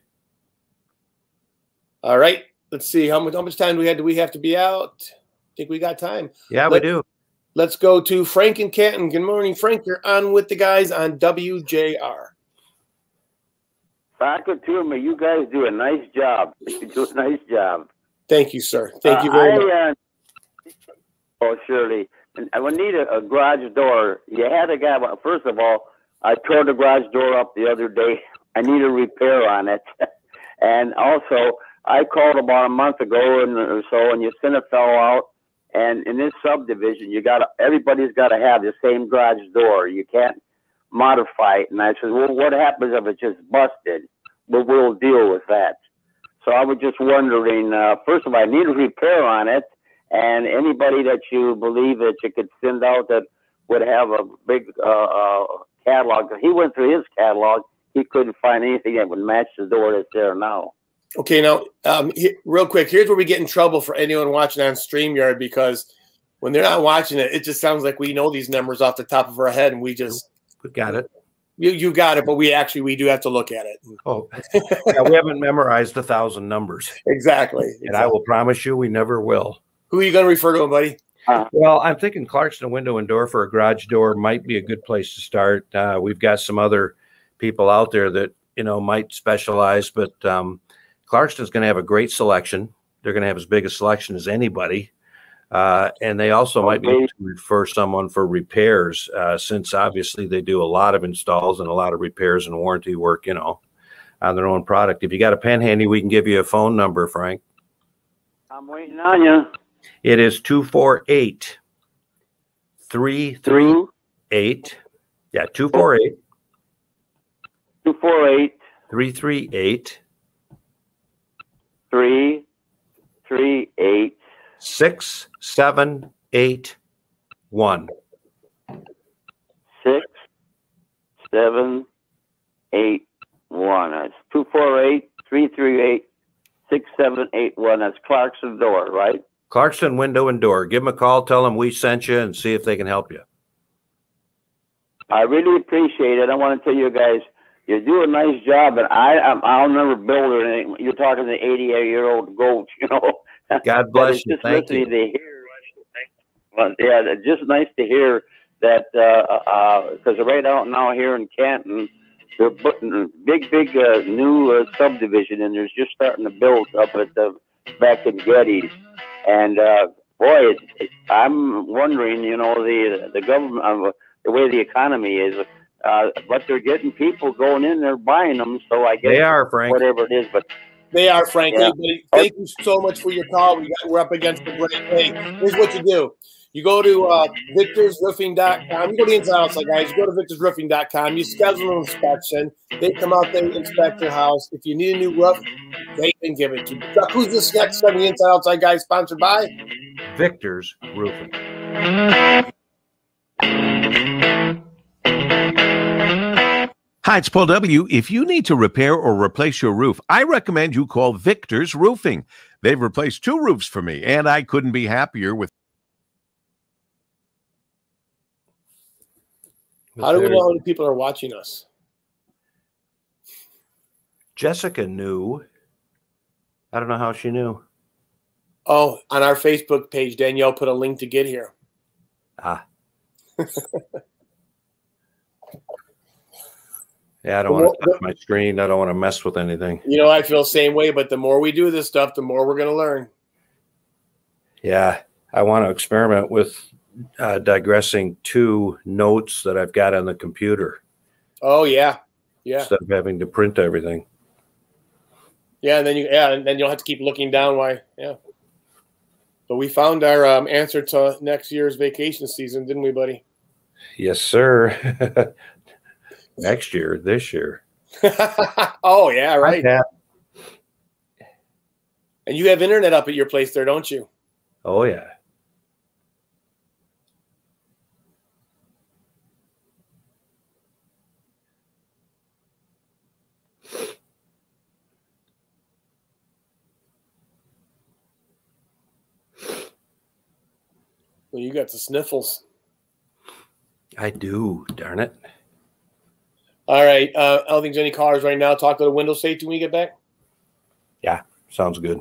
All right, let's see how much how much time do we have? Do we have to be out? I think we got time. Yeah, we do. Let's go to Frank and Canton. Good morning, Frank. You're on with the guys on WJR. To me. You guys do a nice job. (laughs) You do a nice job. Thank you, sir. Thank you Uh, very I, much. Uh, oh, surely. And I would need a, a garage door. You had a guy. well, First of all, I tore the garage door up the other day. I need a repair on it. (laughs) and also, I called about a month ago and or so, and you sent a fellow out. And in this subdivision, you got everybody's got to have the same garage door. You can't modify it. And I said, well, what happens if it's just busted? But we'll deal with that. So I was just wondering, uh, first of all, I need a repair on it, and anybody that you believe that you could send out that would have a big uh, uh, catalog. He went through his catalog. He couldn't find anything that would match the door that's there now. Okay, now, um, he- real quick, here's where we get in trouble for anyone watching on StreamYard because when they're not watching it, it just sounds like we know these numbers off the top of our head and we just We got it. you you got it, but we actually we do have to look at it. Oh, yeah, we haven't memorized a thousand numbers. (laughs) Exactly. And I will promise you we never will. Who are you going to refer to, buddy? Well, I'm thinking Clarkston Window and Door for a garage door might be a good place to start. Uh, we've got some other people out there that you know might specialize, but um, Clarkston's going to have a great selection. They're going to have as big a selection as anybody, uh, and they also might be able to refer someone for repairs, uh, since obviously they do a lot of installs and a lot of repairs and warranty work, you know, on their own product. If you got a pen handy, we can give you a phone number, Frank. I'm waiting on you. It is 248 338. Yeah, 248 248 338 three three eight six seven eight one. six seven eight one. That's two four eight three three eight six seven eight one. That's Clarkston Door, right? Clarkston Window and Door. Give them a call. Tell them we sent you and see if they can help you. I really appreciate it. I want to tell you guys, you do a nice job, and I I'm, I'll never build or anything. You're talking to 88 year old goat, (laughs) you know. God (laughs) bless you. just Thank listening you. to hear. Well, yeah, it's just nice to hear that because right out now here in Canton, they're putting a big, big uh, new uh, subdivision, and there's just starting to build up at the back in Geddes, and uh, boy, it, it, I'm wondering, you know, the the government, uh, the way the economy is. Uh, but they're getting people going in there buying them, so I guess They are, Frank. whatever it is. But They are, Frank. Yeah. Hey, Thank you so much for your call. We got, we're up against the break. Hey, here's what you do. You go to uh, victorsroofing.com. You go to the inside outside, guys. You go to victorsroofing.com. You schedule an inspection. They come out there, inspect your house. If you need a new roof, they can give it to you. Chuck, who's this next on the inside outside guy sponsored by? Victor's Roofing. Hi, it's Paul W. If you need to repair or replace your roof, I recommend you call Victor's Roofing. They've replaced two roofs for me, and I couldn't be happier with. How do we know how many people are watching us? Jessica knew. I don't know how she knew. Oh, on our Facebook page, Danielle put a link to get here. Ah. (laughs) Yeah, I don't want to touch my screen. I don't want to mess with anything. You know, I feel the same way, but the more we do this stuff, the more we're going to learn. Yeah, I want to experiment with uh, digressing two notes that I've got on the computer Oh, yeah. Yeah. instead of having to print everything. Yeah, and then you yeah, and then you'll have to keep looking down. Why? Yeah. But we found our um, answer to next year's vacation season, didn't we, buddy? Yes, sir. (laughs) Next year, this year. (laughs) oh yeah, right. Yeah. And you have internet up at your place there, don't you? Oh yeah. Well, you got the sniffles. I do. Darn it. All right. Uh, I don't think there's any callers right now. Talk to the window safety when we get back. Yeah, sounds good.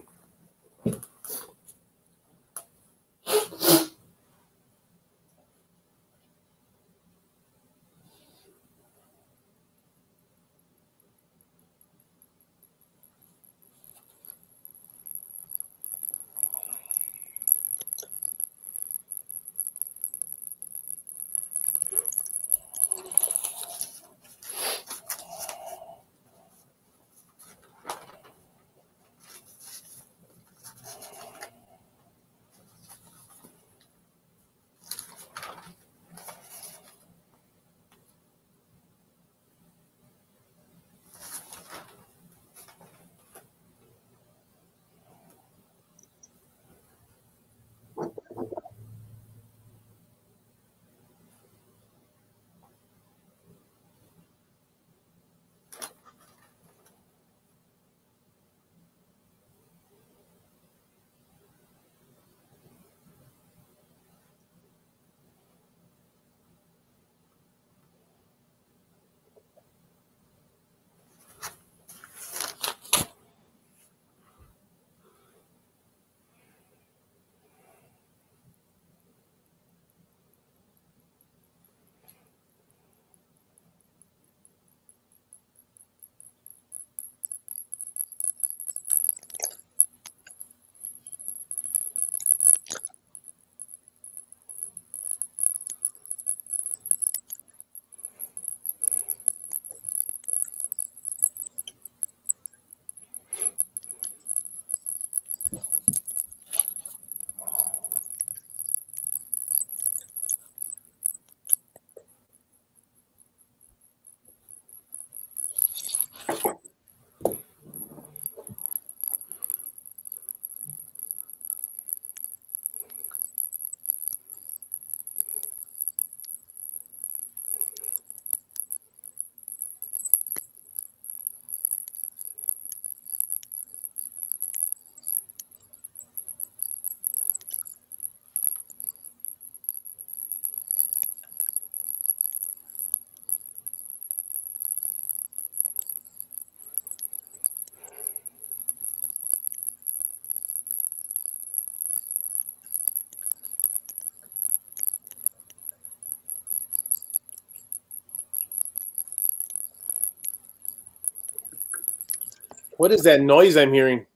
What is that noise I'm hearing?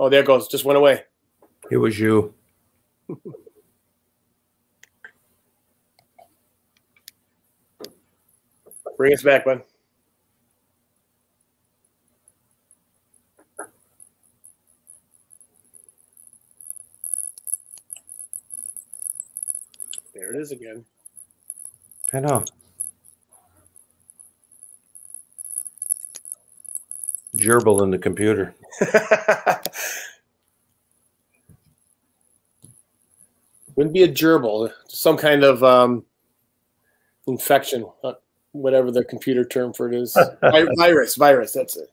Oh, there it goes. Just went away. It was you. Bring us back, bud. There it is again. I know. Gerbil in the computer. (laughs) Wouldn't be a gerbil, some kind of um, infection, uh, whatever the computer term for it is. (laughs) Virus, virus. That's it.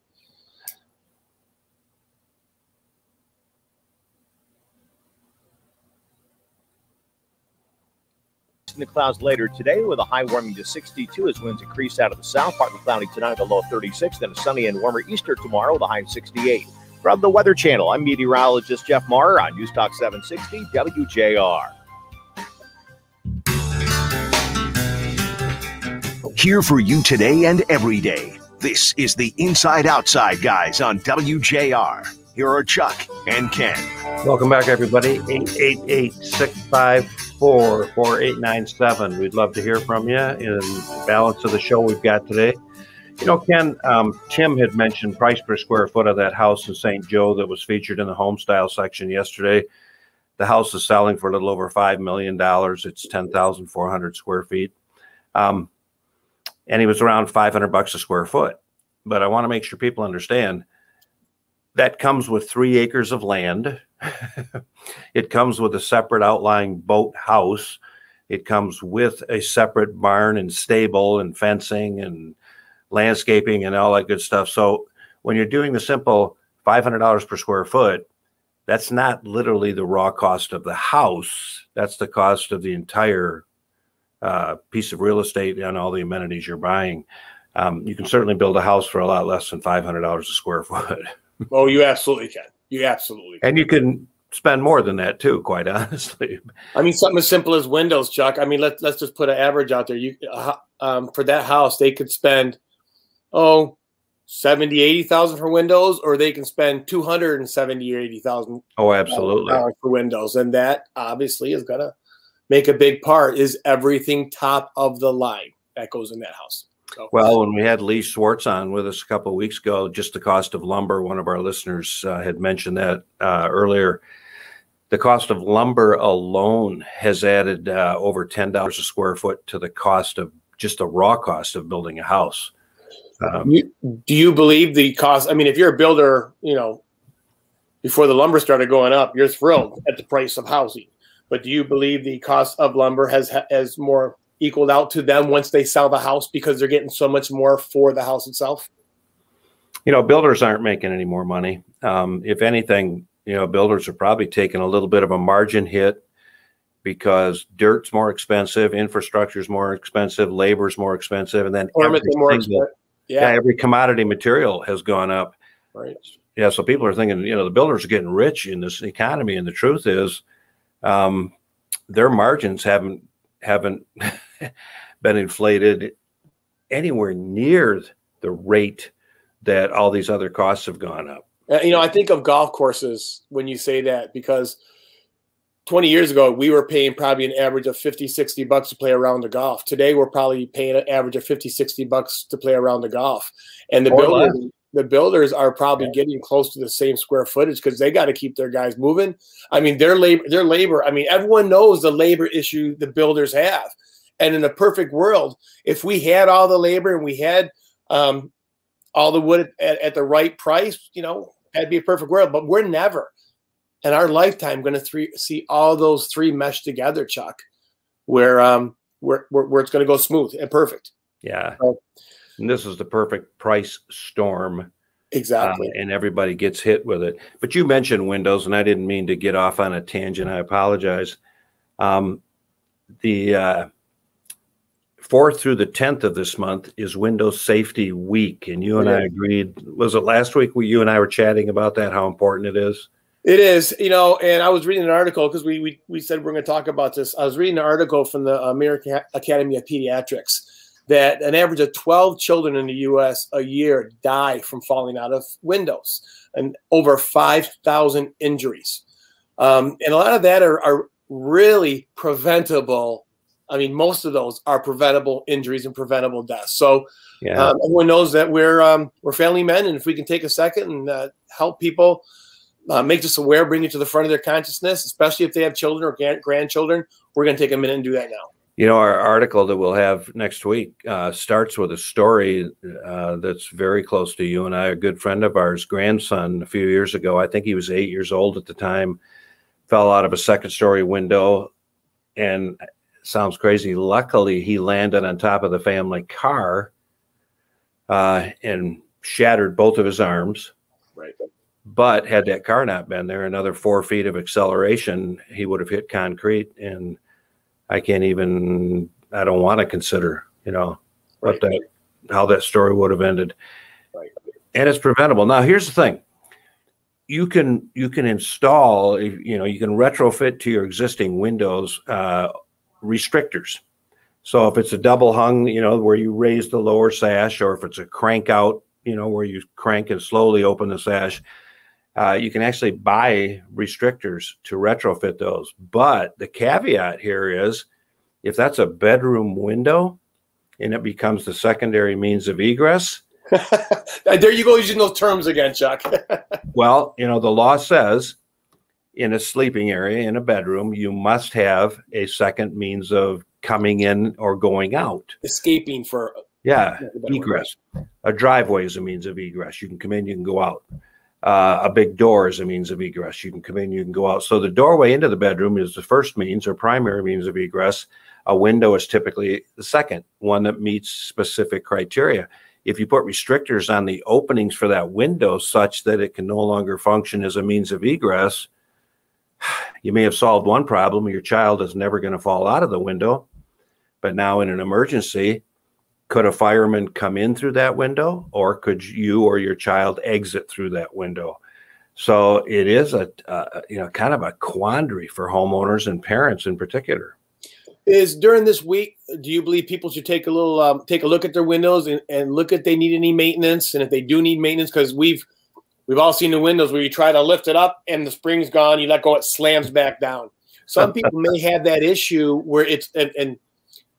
In the clouds later today with a high warming to 62 as winds increase out of the south. Partly cloudy tonight, a low of 36. Then a sunny and warmer Easter tomorrow with a high of 68. From the Weather Channel, I'm meteorologist Jeff Marr on News Talk 760 WJR. Here for you today and every day. This is the Inside Outside guys on WJR. Here are Chuck and Ken. Welcome back, everybody. 888 654 4897. We'd love to hear from you in the balance of the show we've got today. You know, Ken, um, Tim had mentioned price per square foot of that house in St. Joe that was featured in the home style section yesterday. The house is selling for a little over $5 million. It's 10,400 square feet. Um, and he was around 500 bucks a square foot. But I want to make sure people understand that comes with three acres of land. (laughs) it comes with a separate outlying boat house. It comes with a separate barn and stable and fencing and landscaping and all that good stuff. So when you're doing the simple $500 per square foot, that's not literally the raw cost of the house. That's the cost of the entire uh, piece of real estate and all the amenities you're buying. Um, you can certainly build a house for a lot less than $500 a square foot. (laughs) Oh, you absolutely can. You absolutely. and you can spend more than that too, quite (laughs) honestly. I mean, something as simple as windows, Chuck. I mean, let's let's just put an average out there. You uh, um, for that house, they could spend oh 70, 80,000 for windows, or they can spend 270 or 80,000 Oh, absolutely. for windows. And that obviously is going to make a big part is everything top of the line that goes in that house. So, Well, when we had Lee Schwartz on with us a couple of weeks ago, just the cost of lumber, one of our listeners uh, had mentioned that uh, earlier. The cost of lumber alone has added uh, over $10 a square foot to the cost of just the raw cost of building a house. Um, you, do you believe the cost? I mean, if you're a builder, you know, before the lumber started going up, you're thrilled at the price of housing. But do you believe the cost of lumber has has more equaled out to them once they sell the house because they're getting so much more for the house itself? you know, builders aren't making any more money. Um, if anything, you know, builders are probably taking a little bit of a margin hit because dirt's more expensive, infrastructure's more expensive, labor's more expensive, and then every are more single- expensive. Yeah. every commodity material has gone up. Right. Yeah, so people are thinking, you know, the builders are getting rich in this economy, and the truth is, um, their margins haven't haven't (laughs) (laughs) been inflated anywhere near the rate that all these other costs have gone up. Uh, you know, I think of golf courses when you say that because 20 years ago, we were paying probably an average of 50, 60 bucks to play around the golf. Today, we're probably paying an average of 50, 60 bucks to play around the golf. And the Or builders, less. the builders are probably getting close to the same square footage because they got to keep their guys moving. I mean, their labor, their labor, I mean, everyone knows the labor issue the builders have. And in a perfect world, if we had all the labor and we had um, all the wood at, at the right price, you know, that'd be a perfect world. But we're never in our lifetime going to see all those three mesh together, Chuck, where um where where, where it's going to go smooth and perfect. Yeah. So, And this is the perfect price storm. Exactly. uh, and everybody gets hit with it. But you mentioned Windows, and I didn't mean to get off on a tangent. I apologize. Um, the uh, fourth through the 10th of this month is Windows Safety Week. And you and I agreed, was it last week you and I were chatting about that, how important it is? It is, you know, and I was reading an article because we, we we said we're going to talk about this. I was reading an article from the American Academy of Pediatrics that an average of 12 children in the U.S. a year die from falling out of windows, and over 5,000 injuries. Um, and a lot of that are, are really preventable. I mean, most of those are preventable injuries and preventable deaths. So Yeah. um, everyone knows that we're um, we're family men, and if we can take a second and uh, help people, uh, make this aware, bring it to the front of their consciousness, especially if they have children or grandchildren, we're going to take a minute and do that now. You know, our article that we'll have next week uh, starts with a story uh, that's very close to you and I. A good friend of ours, grandson, a few years ago, I think he was eight years old at the time, fell out of a second story window. And sounds crazy. Luckily, he landed on top of the family car uh, and shattered both of his arms. Right. But had that car not been there, another four feet of acceleration, he would have hit concrete. And I can't even, I don't want to consider, you know, what that, how that story would have ended. Right. And it's preventable. Now, here's the thing. You can you can install you know you can retrofit to your existing windows uh, restrictors. So if it's a double hung, you know, where you raise the lower sash, or if it's a crank out, you know, where you crank and slowly open the sash, uh, you can actually buy restrictors to retrofit those. But the caveat here is if that's a bedroom window and it becomes the secondary means of egress, (laughs) there you go, using those terms again, Chuck. (laughs) well, you know, the law says in a sleeping area, in a bedroom, you must have a second means of coming in or going out. Escaping for Yeah, egress. A driveway is a means of egress. You can come in, you can go out. Uh, a big door is a means of egress. You can come in, you can go out. So the doorway into the bedroom is the first means or primary means of egress. A window is typically the second, one that meets specific criteria. If you put restrictors on the openings for that window such that it can no longer function as a means of egress, you may have solved one problem. Your child is never going to fall out of the window. But now, in an emergency, could a fireman come in through that window or could you or your child exit through that window? So it is a, uh, you know, kind of a quandary for homeowners and parents in particular. is during this week do you believe people should take a little um, take a look at their windows and, and look if they need any maintenance and if they do need maintenance because we've we've all seen the windows where you try to lift it up and the spring's gone you let go it slams back down. Some (laughs) people may have that issue where it's and, and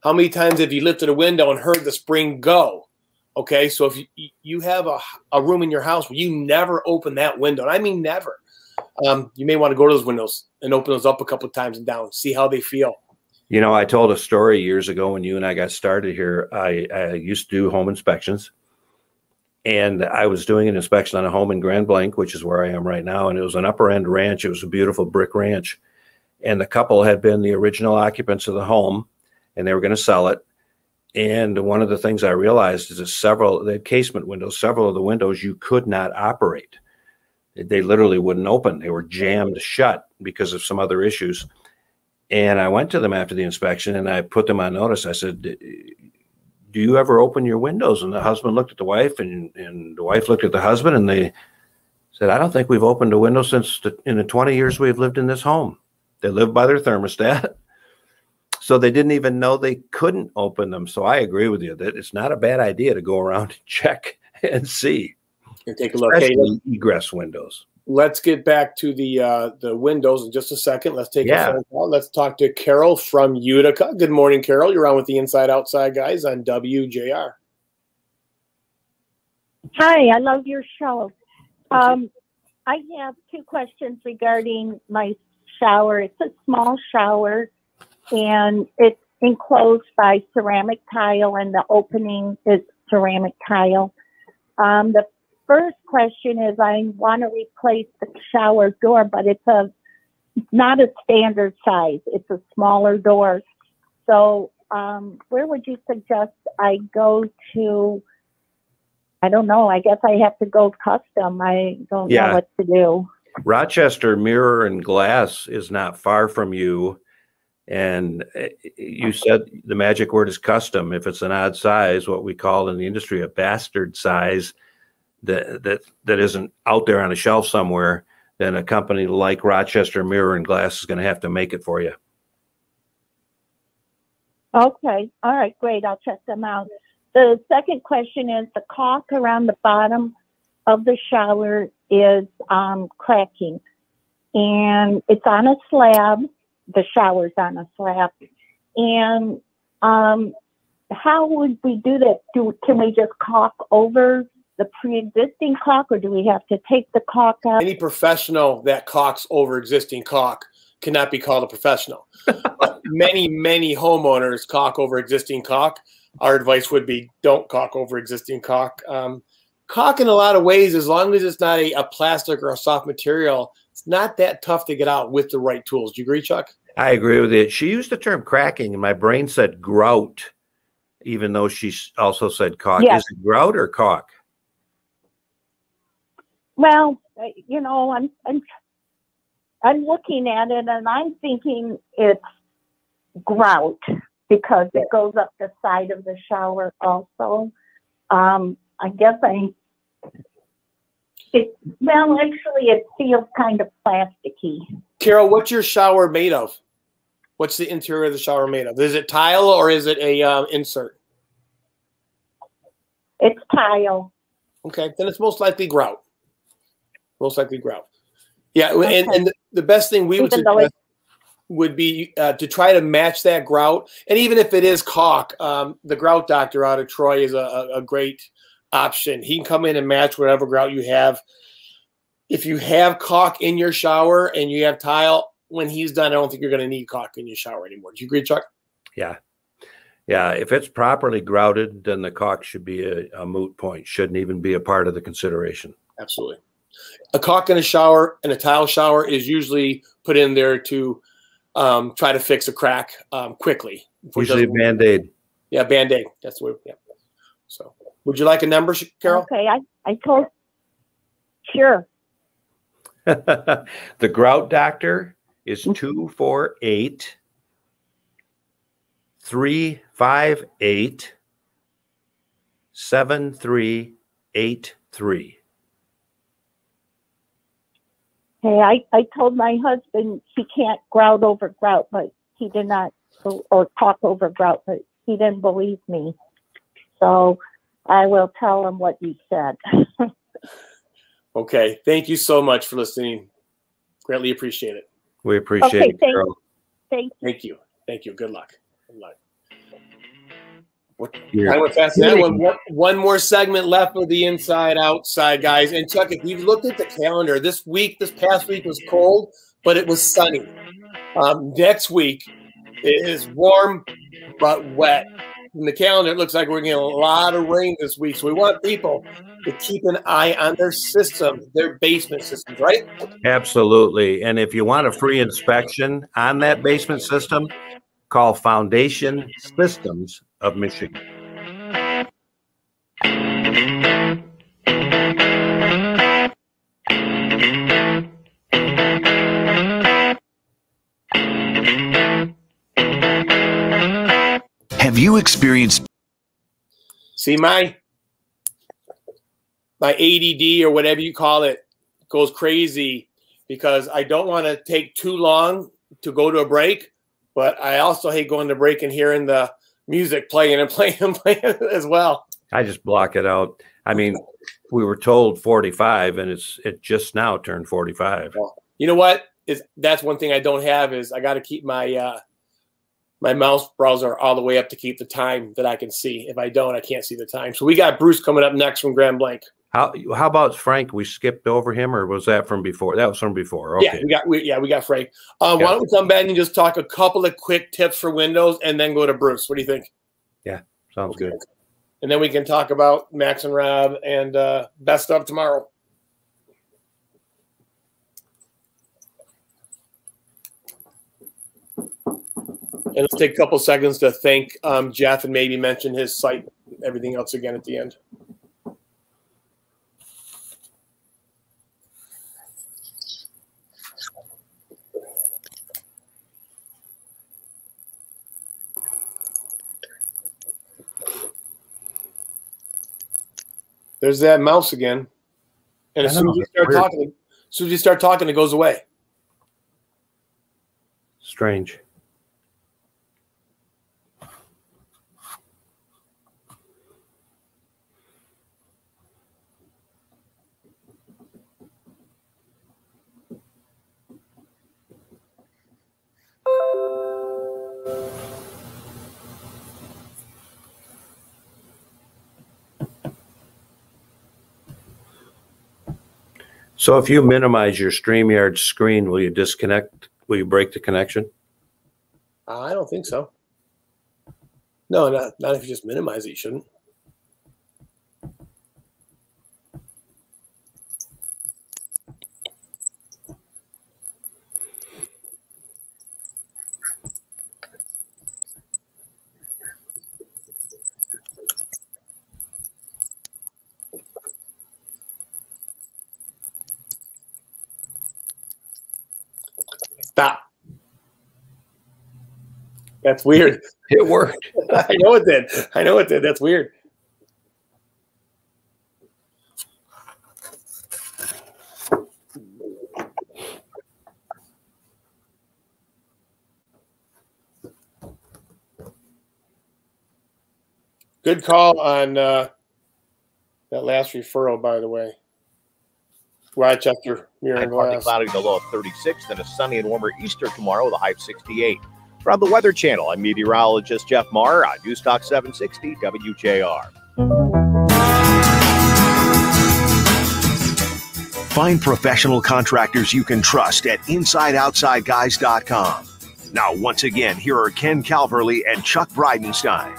how many times have you lifted a window and heard the spring go? Okay so if you, you have a, a room in your house where you never open that window and i mean never. Um, you may want to go to those windows and open those up a couple of times and down see how they feel. You know, I told a story years ago when you and I got started here. I, I used to do home inspections, and I was doing an inspection on a home in Grand Blanc, which is where I am right now. And it was an upper end ranch. It was a beautiful brick ranch. And the couple had been the original occupants of the home, and they were going to sell it. And one of the things I realized is that several, they had casement windows, several of the windows you could not operate. They literally wouldn't open, they were jammed shut because of some other issues. And I went to them after the inspection and I put them on notice. I said, Do you ever open your windows? And the husband looked at the wife and, and the wife looked at the husband and they said, I don't think we've opened a window since the, in the 20 years we've lived in this home. They live by their thermostat. (laughs) So they didn't even know they couldn't open them. So I agree with you that it's not a bad idea to go around and (laughs) check and see. and take a look Especially egress windows. Let's get back to the uh, the windows in just a second. Let's take Yeah. a phone call. Let's talk to Carol from Utica. Good morning, Carol. You're on with the Inside Outside guys on WJR. Hi, I love your show. Um, I have two questions regarding my shower. It's a small shower and it's enclosed by ceramic tile and the opening is ceramic tile. Um, the first question is I want to replace the shower door, but it's a not a standard size. It's a smaller door. So um, where would you suggest I go to? I don't know. I guess I have to go custom. I don't Yeah. know what to do. Rochester Mirror and Glass is not far from you. And uh, you said the magic word is custom. If it's an odd size, what we call in the industry a bastard size that that that isn't out there on a shelf somewhere, then a company like Rochester Mirror and Glass is going to have to make it for you. Okay. All right. Great. I'll check them out. The second question is the caulk around the bottom of the shower is um, cracking, and it's on a slab. The shower's on a slab, and um, how would we do that? Do can we just caulk over the pre-existing caulk or do we have to take the caulk out? Any professional that caulks over existing caulk cannot be called a professional. (laughs) but many, many homeowners caulk over existing caulk. Our advice would be don't caulk over existing caulk. Um, caulk, in a lot of ways, as long as it's not a, a plastic or a soft material, it's not that tough to get out with the right tools. Do you agree, Chuck? I agree with it. She used the term cracking, and my brain said grout, even though she also said caulk. Yes. Is it grout or caulk? Well, uh, you know, I'm I'm I'm looking at it and I'm thinking it's grout because it goes up the side of the shower also. Um, I guess I it well actually it feels kind of plasticky. Carol, what's your shower made of? What's the interior of the shower made of? Is it tile or is it a um, insert? It's tile. Okay, then it's most likely grout. Most likely grout. Yeah, and, Okay. and the, the best thing we would suggest would be uh, to try to match that grout. And even if it is caulk, um, the grout doctor out of Troy is a, a, a great option. He can come in and match whatever grout you have. If you have caulk in your shower and you have tile, when he's done, I don't think you're going to need caulk in your shower anymore. Do you agree, Chuck? Yeah. Yeah. If it's properly grouted, then the caulk should be a, a moot point. Shouldn't even be a part of the consideration. Absolutely. A caulk in a shower and a tile shower is usually put in there to um, try to fix a crack um, quickly. Usually a band aid. Yeah, band aid. That's what. Yeah. So, would you like a number, Carol? Okay, I, I told sure. (laughs) the grout doctor is 248 358 7383. Hey, I, I told my husband he can't grout over grout, but he did not, or talk over grout, but he didn't believe me. So I will tell him what you said. (laughs) Okay. Thank you so much for listening. Greatly appreciate it. We appreciate Okay, it, thank- Carol. Thank you. Thank you. Thank you. Good luck. Good luck. What, You're- I went fast. on That one, one, one more segment left of the inside outside, guys. And Chuck, if you've looked at the calendar, this week, this past week was cold, but it was sunny. Um, next week it is warm but wet. In the calendar, it looks like we're getting a lot of rain this week. So we want people to keep an eye on their system, their basement systems, right? Absolutely. And if you want a free inspection on that basement system, call Foundation Systems of Michigan. Have you experienced See my my ADD or whatever you call it goes crazy because I don't want to take too long to go to a break, but I also hate going to break and hearing the music playing and (laughs) playing and playing as well. I just block it out. I mean, we were told 45 and it's it just now turned 45. You know what? Is that's one thing I don't have is I got to keep my uh, my mouse browser all the way up to keep the time that I can see. If I don't, I can't see the time. So we got Bruce coming up next from Grand Blanc. How how about Frank? We skipped over him or was that from before? That was from before. Okay. Yeah, we got we, yeah we got Frank. Uh, Why don't we come back and just talk a couple of quick tips for Windows and then go to Bruce? What do you think? Yeah, sounds good. And then we can talk about Max and Rob and uh, best of tomorrow. And let's take a couple seconds to thank um, Jeff and maybe mention his site, everything else again at the end. There's that mouse again. And as soon as you start weird. talking, as soon as you start talking, it goes away. Strange. So if you minimize your StreamYard screen, will you disconnect? Will you break the connection? I don't think so. No, not not if you just minimize it. You shouldn't. That's weird. It worked. (laughs) I know it did. I know it did. That's weird. Good call on uh, that last referral, by the way. Rochester, Mirror and Partly Glass. cloudy, the low of 36, then a sunny and warmer Easter tomorrow with a high of 68. From the Weather Channel, I'm meteorologist Jeff Marr on News Talk 760 WJR. Find professional contractors you can trust at InsideOutsideGuys.com. Now, once again, here are Ken Calverley and Chuck Breidenstein.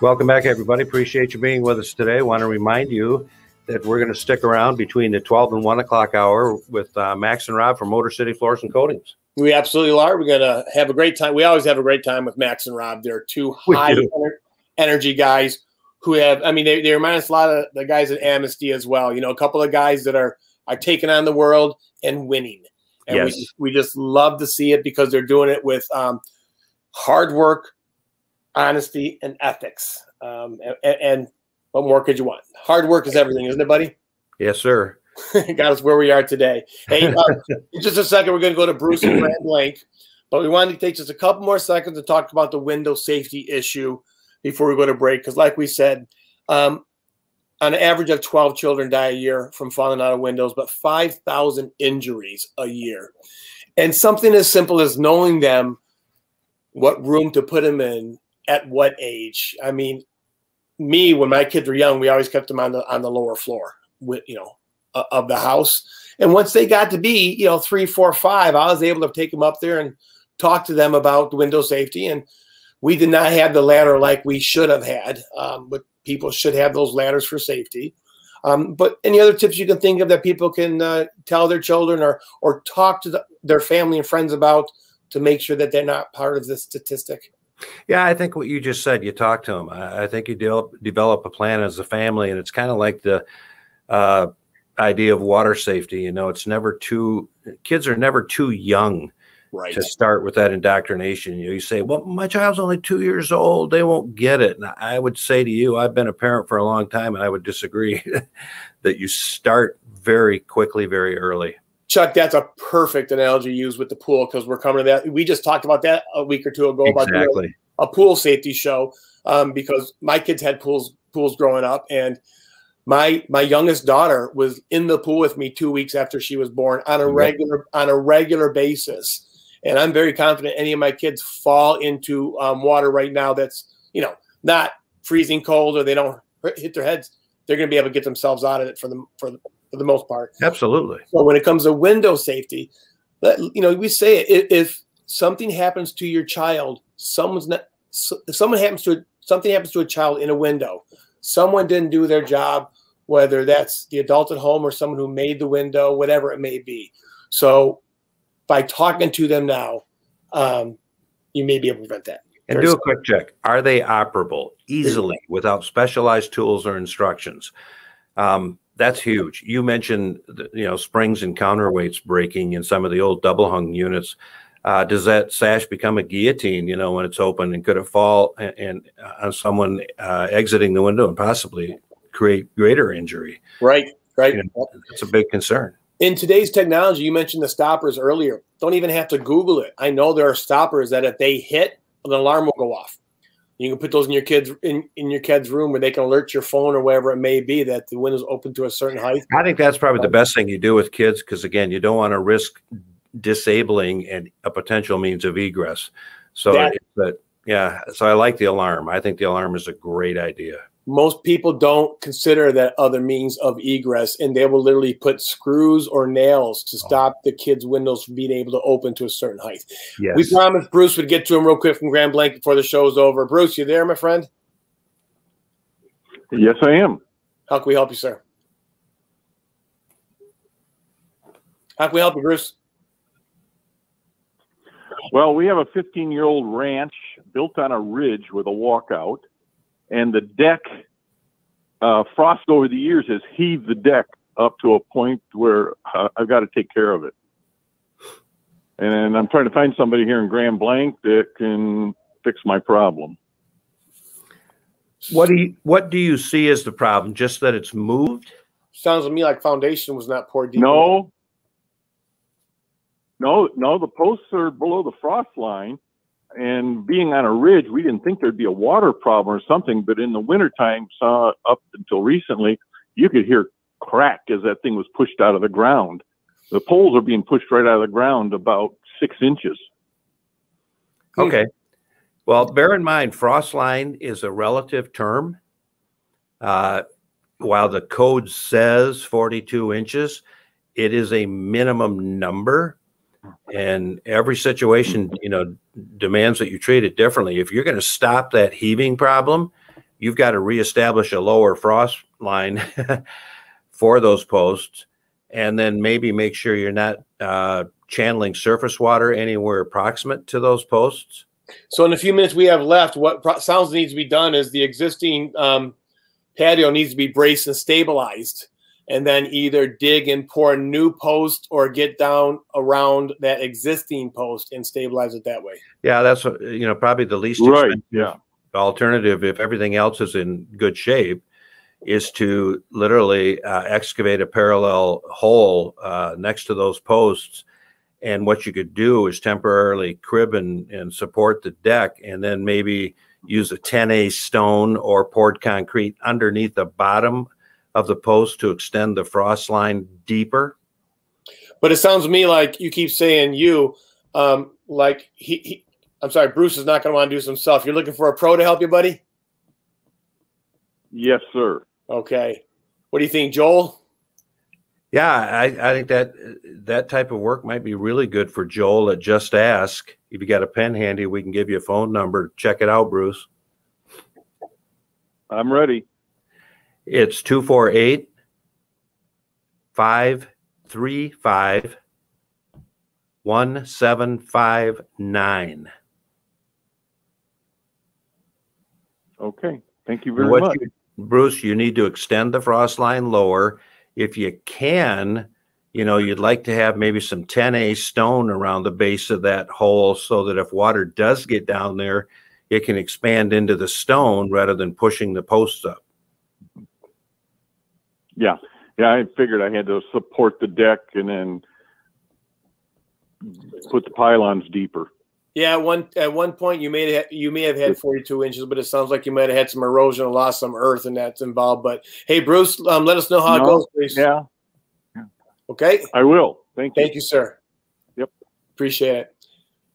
Welcome back, everybody. Appreciate you being with us today. Want to remind you that we're going to stick around between the 12 and 1 o'clock hour with uh, Max and Rob from Motor City Floors and Coatings. We absolutely are. We're going to have a great time. We always have a great time with Max and Rob. They're two (laughs) We high ener- energy guys who have, I mean, they, they remind us a lot of the guys at Amnesty as well. You know, a couple of guys that are, are taking on the world and winning. And Yes. we, we just love to see it because they're doing it with um, hard work, honesty, and ethics. Um, and, and what more could you want? Hard work is everything, isn't it, buddy? Yes, sir. (laughs) got us where we are today. Hey, uh, in (laughs) just a second, we're going to go to Bruce and Grand Blanc, but we wanted to take just a couple more seconds to talk about the window safety issue before we go to break. Because, like we said, um, on an average of 12 children die a year from falling out of windows, but 5,000 injuries a year. And something as simple as knowing them, what room to put them in, at what age. I mean, me when my kids were young, we always kept them on the on the lower floor, with you know, of the house. And once they got to be, you know, three, four, five, I was able to take them up there and talk to them about window safety. And we did not have the ladder like we should have had, um, but people should have those ladders for safety. Um, but any other tips you can think of that people can uh, tell their children or or talk to the, their family and friends about to make sure that they're not part of this statistic? Yeah, I think what you just said, you talk to them. I, I think you develop, develop a plan as a family, and it's kind of like the uh, idea of water safety. You know, it's never too, kids are never too young Right. to start with that indoctrination. You, know, you say, well, my child's only two years old. They won't get it. And I would say to you, I've been a parent for a long time, and I would disagree (laughs) that you start very quickly, very early. Chuck, that's a perfect analogy used with the pool because we're coming to that. We just talked about that a week or two ago about doing a pool safety show um, because my kids had pools pools growing up, and my my youngest daughter was in the pool with me two weeks after she was born on a regular on a regular basis. And I'm very confident any of my kids fall into um, water right now that's you know not freezing cold or they don't hit their heads. They're going to be able to get themselves out of it for the for the, for the most part. Absolutely. So when it comes to window safety, let, you know, we say it, if, if something happens to your child, someone's not, if someone happens to something happens to a child in a window, someone didn't do their job, whether that's the adult at home or someone who made the window, whatever it may be. So by talking to them now, um, you may be able to prevent that. And Very do a quick check. Are they operable easily without specialized tools or instructions? Um, that's huge. You mentioned, you know, springs and counterweights breaking in some of the old double hung units. Uh, does that sash become a guillotine? You know, when it's open, and could it fall and, and uh, on someone uh, exiting the window and possibly create greater injury? Right, right. It's a big concern. in today's technology, you mentioned the stoppers earlier. Don't even have to Google it. I know there are stoppers that if they hit, an alarm will go off. You can put those in your kids in, in your kid's room where they can alert your phone or wherever it may be that the window's open to a certain height. I think that's probably the best thing you do with kids because again, you don't want to risk disabling and a potential means of egress. So, That- it's that yeah. So I like the alarm. I think the alarm is a great idea. most people don't consider that other means of egress, and they will literally put screws or nails to oh. stop the kids' windows from being able to open to a certain height. Yes. We promised Bruce would get to him real quick from Grand Blanc before the show's over. Bruce, you there, my friend? Yes, I am. How can we help you, sir? How can we help you, Bruce? Well, we have a 15 year old ranch built on a ridge with a walkout, and the deck, uh, frost over the years has heaved the deck up to a point where uh, I've got to take care of it. And I'm trying to find somebody here in Grand Blanc that can fix my problem. What do you what do you see as the problem? Just that it's moved? Sounds to me like foundation was not poured deep. No, no, no. The posts are below the frost line, and being on a ridge, we didn't think there'd be a water problem or something. But in the wintertime, saw up until recently, you could hear crack as that thing was pushed out of the ground. The poles are being pushed right out of the ground about six inches. Okay. Well, bear in mind, frost line is a relative term. Uh, while the code says 42 inches, it is a minimum number. And every situation, you know, demands that you treat it differently. If you're going to stop that heaving problem, you've got to reestablish a lower frost line (laughs) for those posts and then maybe make sure you're not uh, channeling surface water anywhere approximate to those posts. So in a few minutes we have left, what pro- sounds needs to be done is the existing um, patio needs to be braced and stabilized, and then either dig and pour a new post or get down around that existing post and stabilize it that way. Yeah, that's you know probably the least Right, expensive yeah. alternative if everything else is in good shape is to literally uh, excavate a parallel hole uh, next to those posts. And what you could do is temporarily crib and, and support the deck, and then maybe use a 10A stone or poured concrete underneath the bottom of the post to extend the frost line deeper. But it sounds to me like you keep saying you, um, like he, he I'm sorry, Bruce is not going to want to do this himself. You're looking for a pro to help you, buddy. Yes, sir. Okay. What do you think, Joel? Yeah, I, I think that that type of work might be really good for Joel at Just Ask. If you got a pen handy, we can give you a phone number. Check it out, Bruce. I'm ready. It's 248 535 1759. Okay. Thank you very What much. you- Bruce, you need to extend the frost line lower. If you can, you know, you'd like to have maybe some 10A stone around the base of that hole so that if water does get down there, it can expand into the stone rather than pushing the posts up. Yeah. Yeah, I figured I had to support the deck and then put the pylons deeper. Yeah, at one at one point you may have you may have had 42 inches, but it sounds like you might have had some erosion and lost some earth, and that's involved. But hey, Bruce, um, let us know how it goes, please. Yeah, Okay. I will. Thank you. Thank you, sir. Yep. Appreciate it.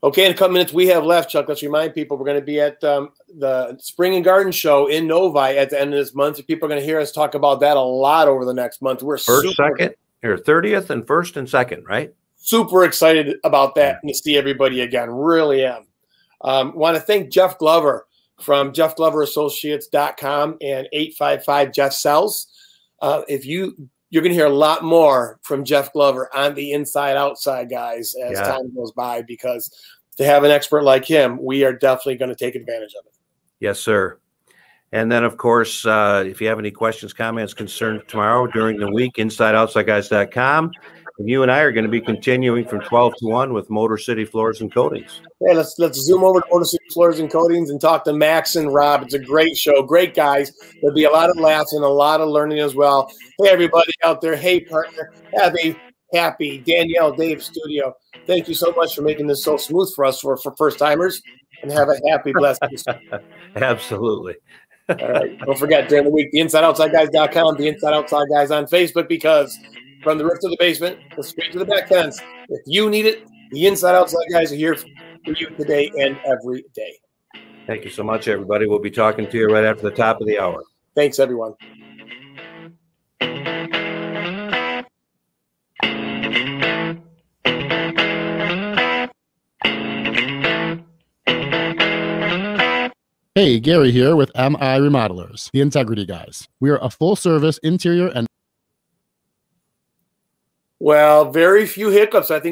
Okay, in a couple minutes we have left, Chuck. Let's remind people we're going to be at um, the Spring and Garden Show in Novi at the end of this month. People are going to hear us talk about that a lot over the next month. We're First, super, second, or 30th and first and second, right? super excited about that and to see everybody again. Really am. Um, want to thank Jeff Glover from jeffgloverassociates.com and 855 Jeff Sells. Uh, if you you're going to hear a lot more from Jeff Glover on the inside outside guys as Yeah. time goes by because to have an expert like him, we are definitely going to take advantage of it. Yes, sir. And then, of course, uh, if you have any questions, comments, concerns tomorrow during the week, InsideOutsideGuys.com. And you and I are going to be continuing from 12 to 1 with Motor City Floors and Coatings. Hey, let's let's zoom over to Motor City Floors and Coatings and talk to Max and Rob. It's a great show, great guys. There'll be a lot of laughs and a lot of learning as well. Hey, everybody out there. Hey, partner. Have a happy Danielle Dave studio. Thank you so much for making this so smooth for us for, for first timers. And have a happy, blessed. (laughs) Absolutely. All right. Don't forget during the week, the InsideOutsideGuys.com, the Inside Outside Guys on Facebook, because from the roof to the basement, the street to the back fence. If you need it, the inside outside guys are here for you today and every day. Thank you so much, everybody. We'll be talking to you right after the top of the hour. Thanks, everyone. Hey, Gary here with MI Remodelers, the integrity guys. We are a full service interior and well, very few hiccups. I think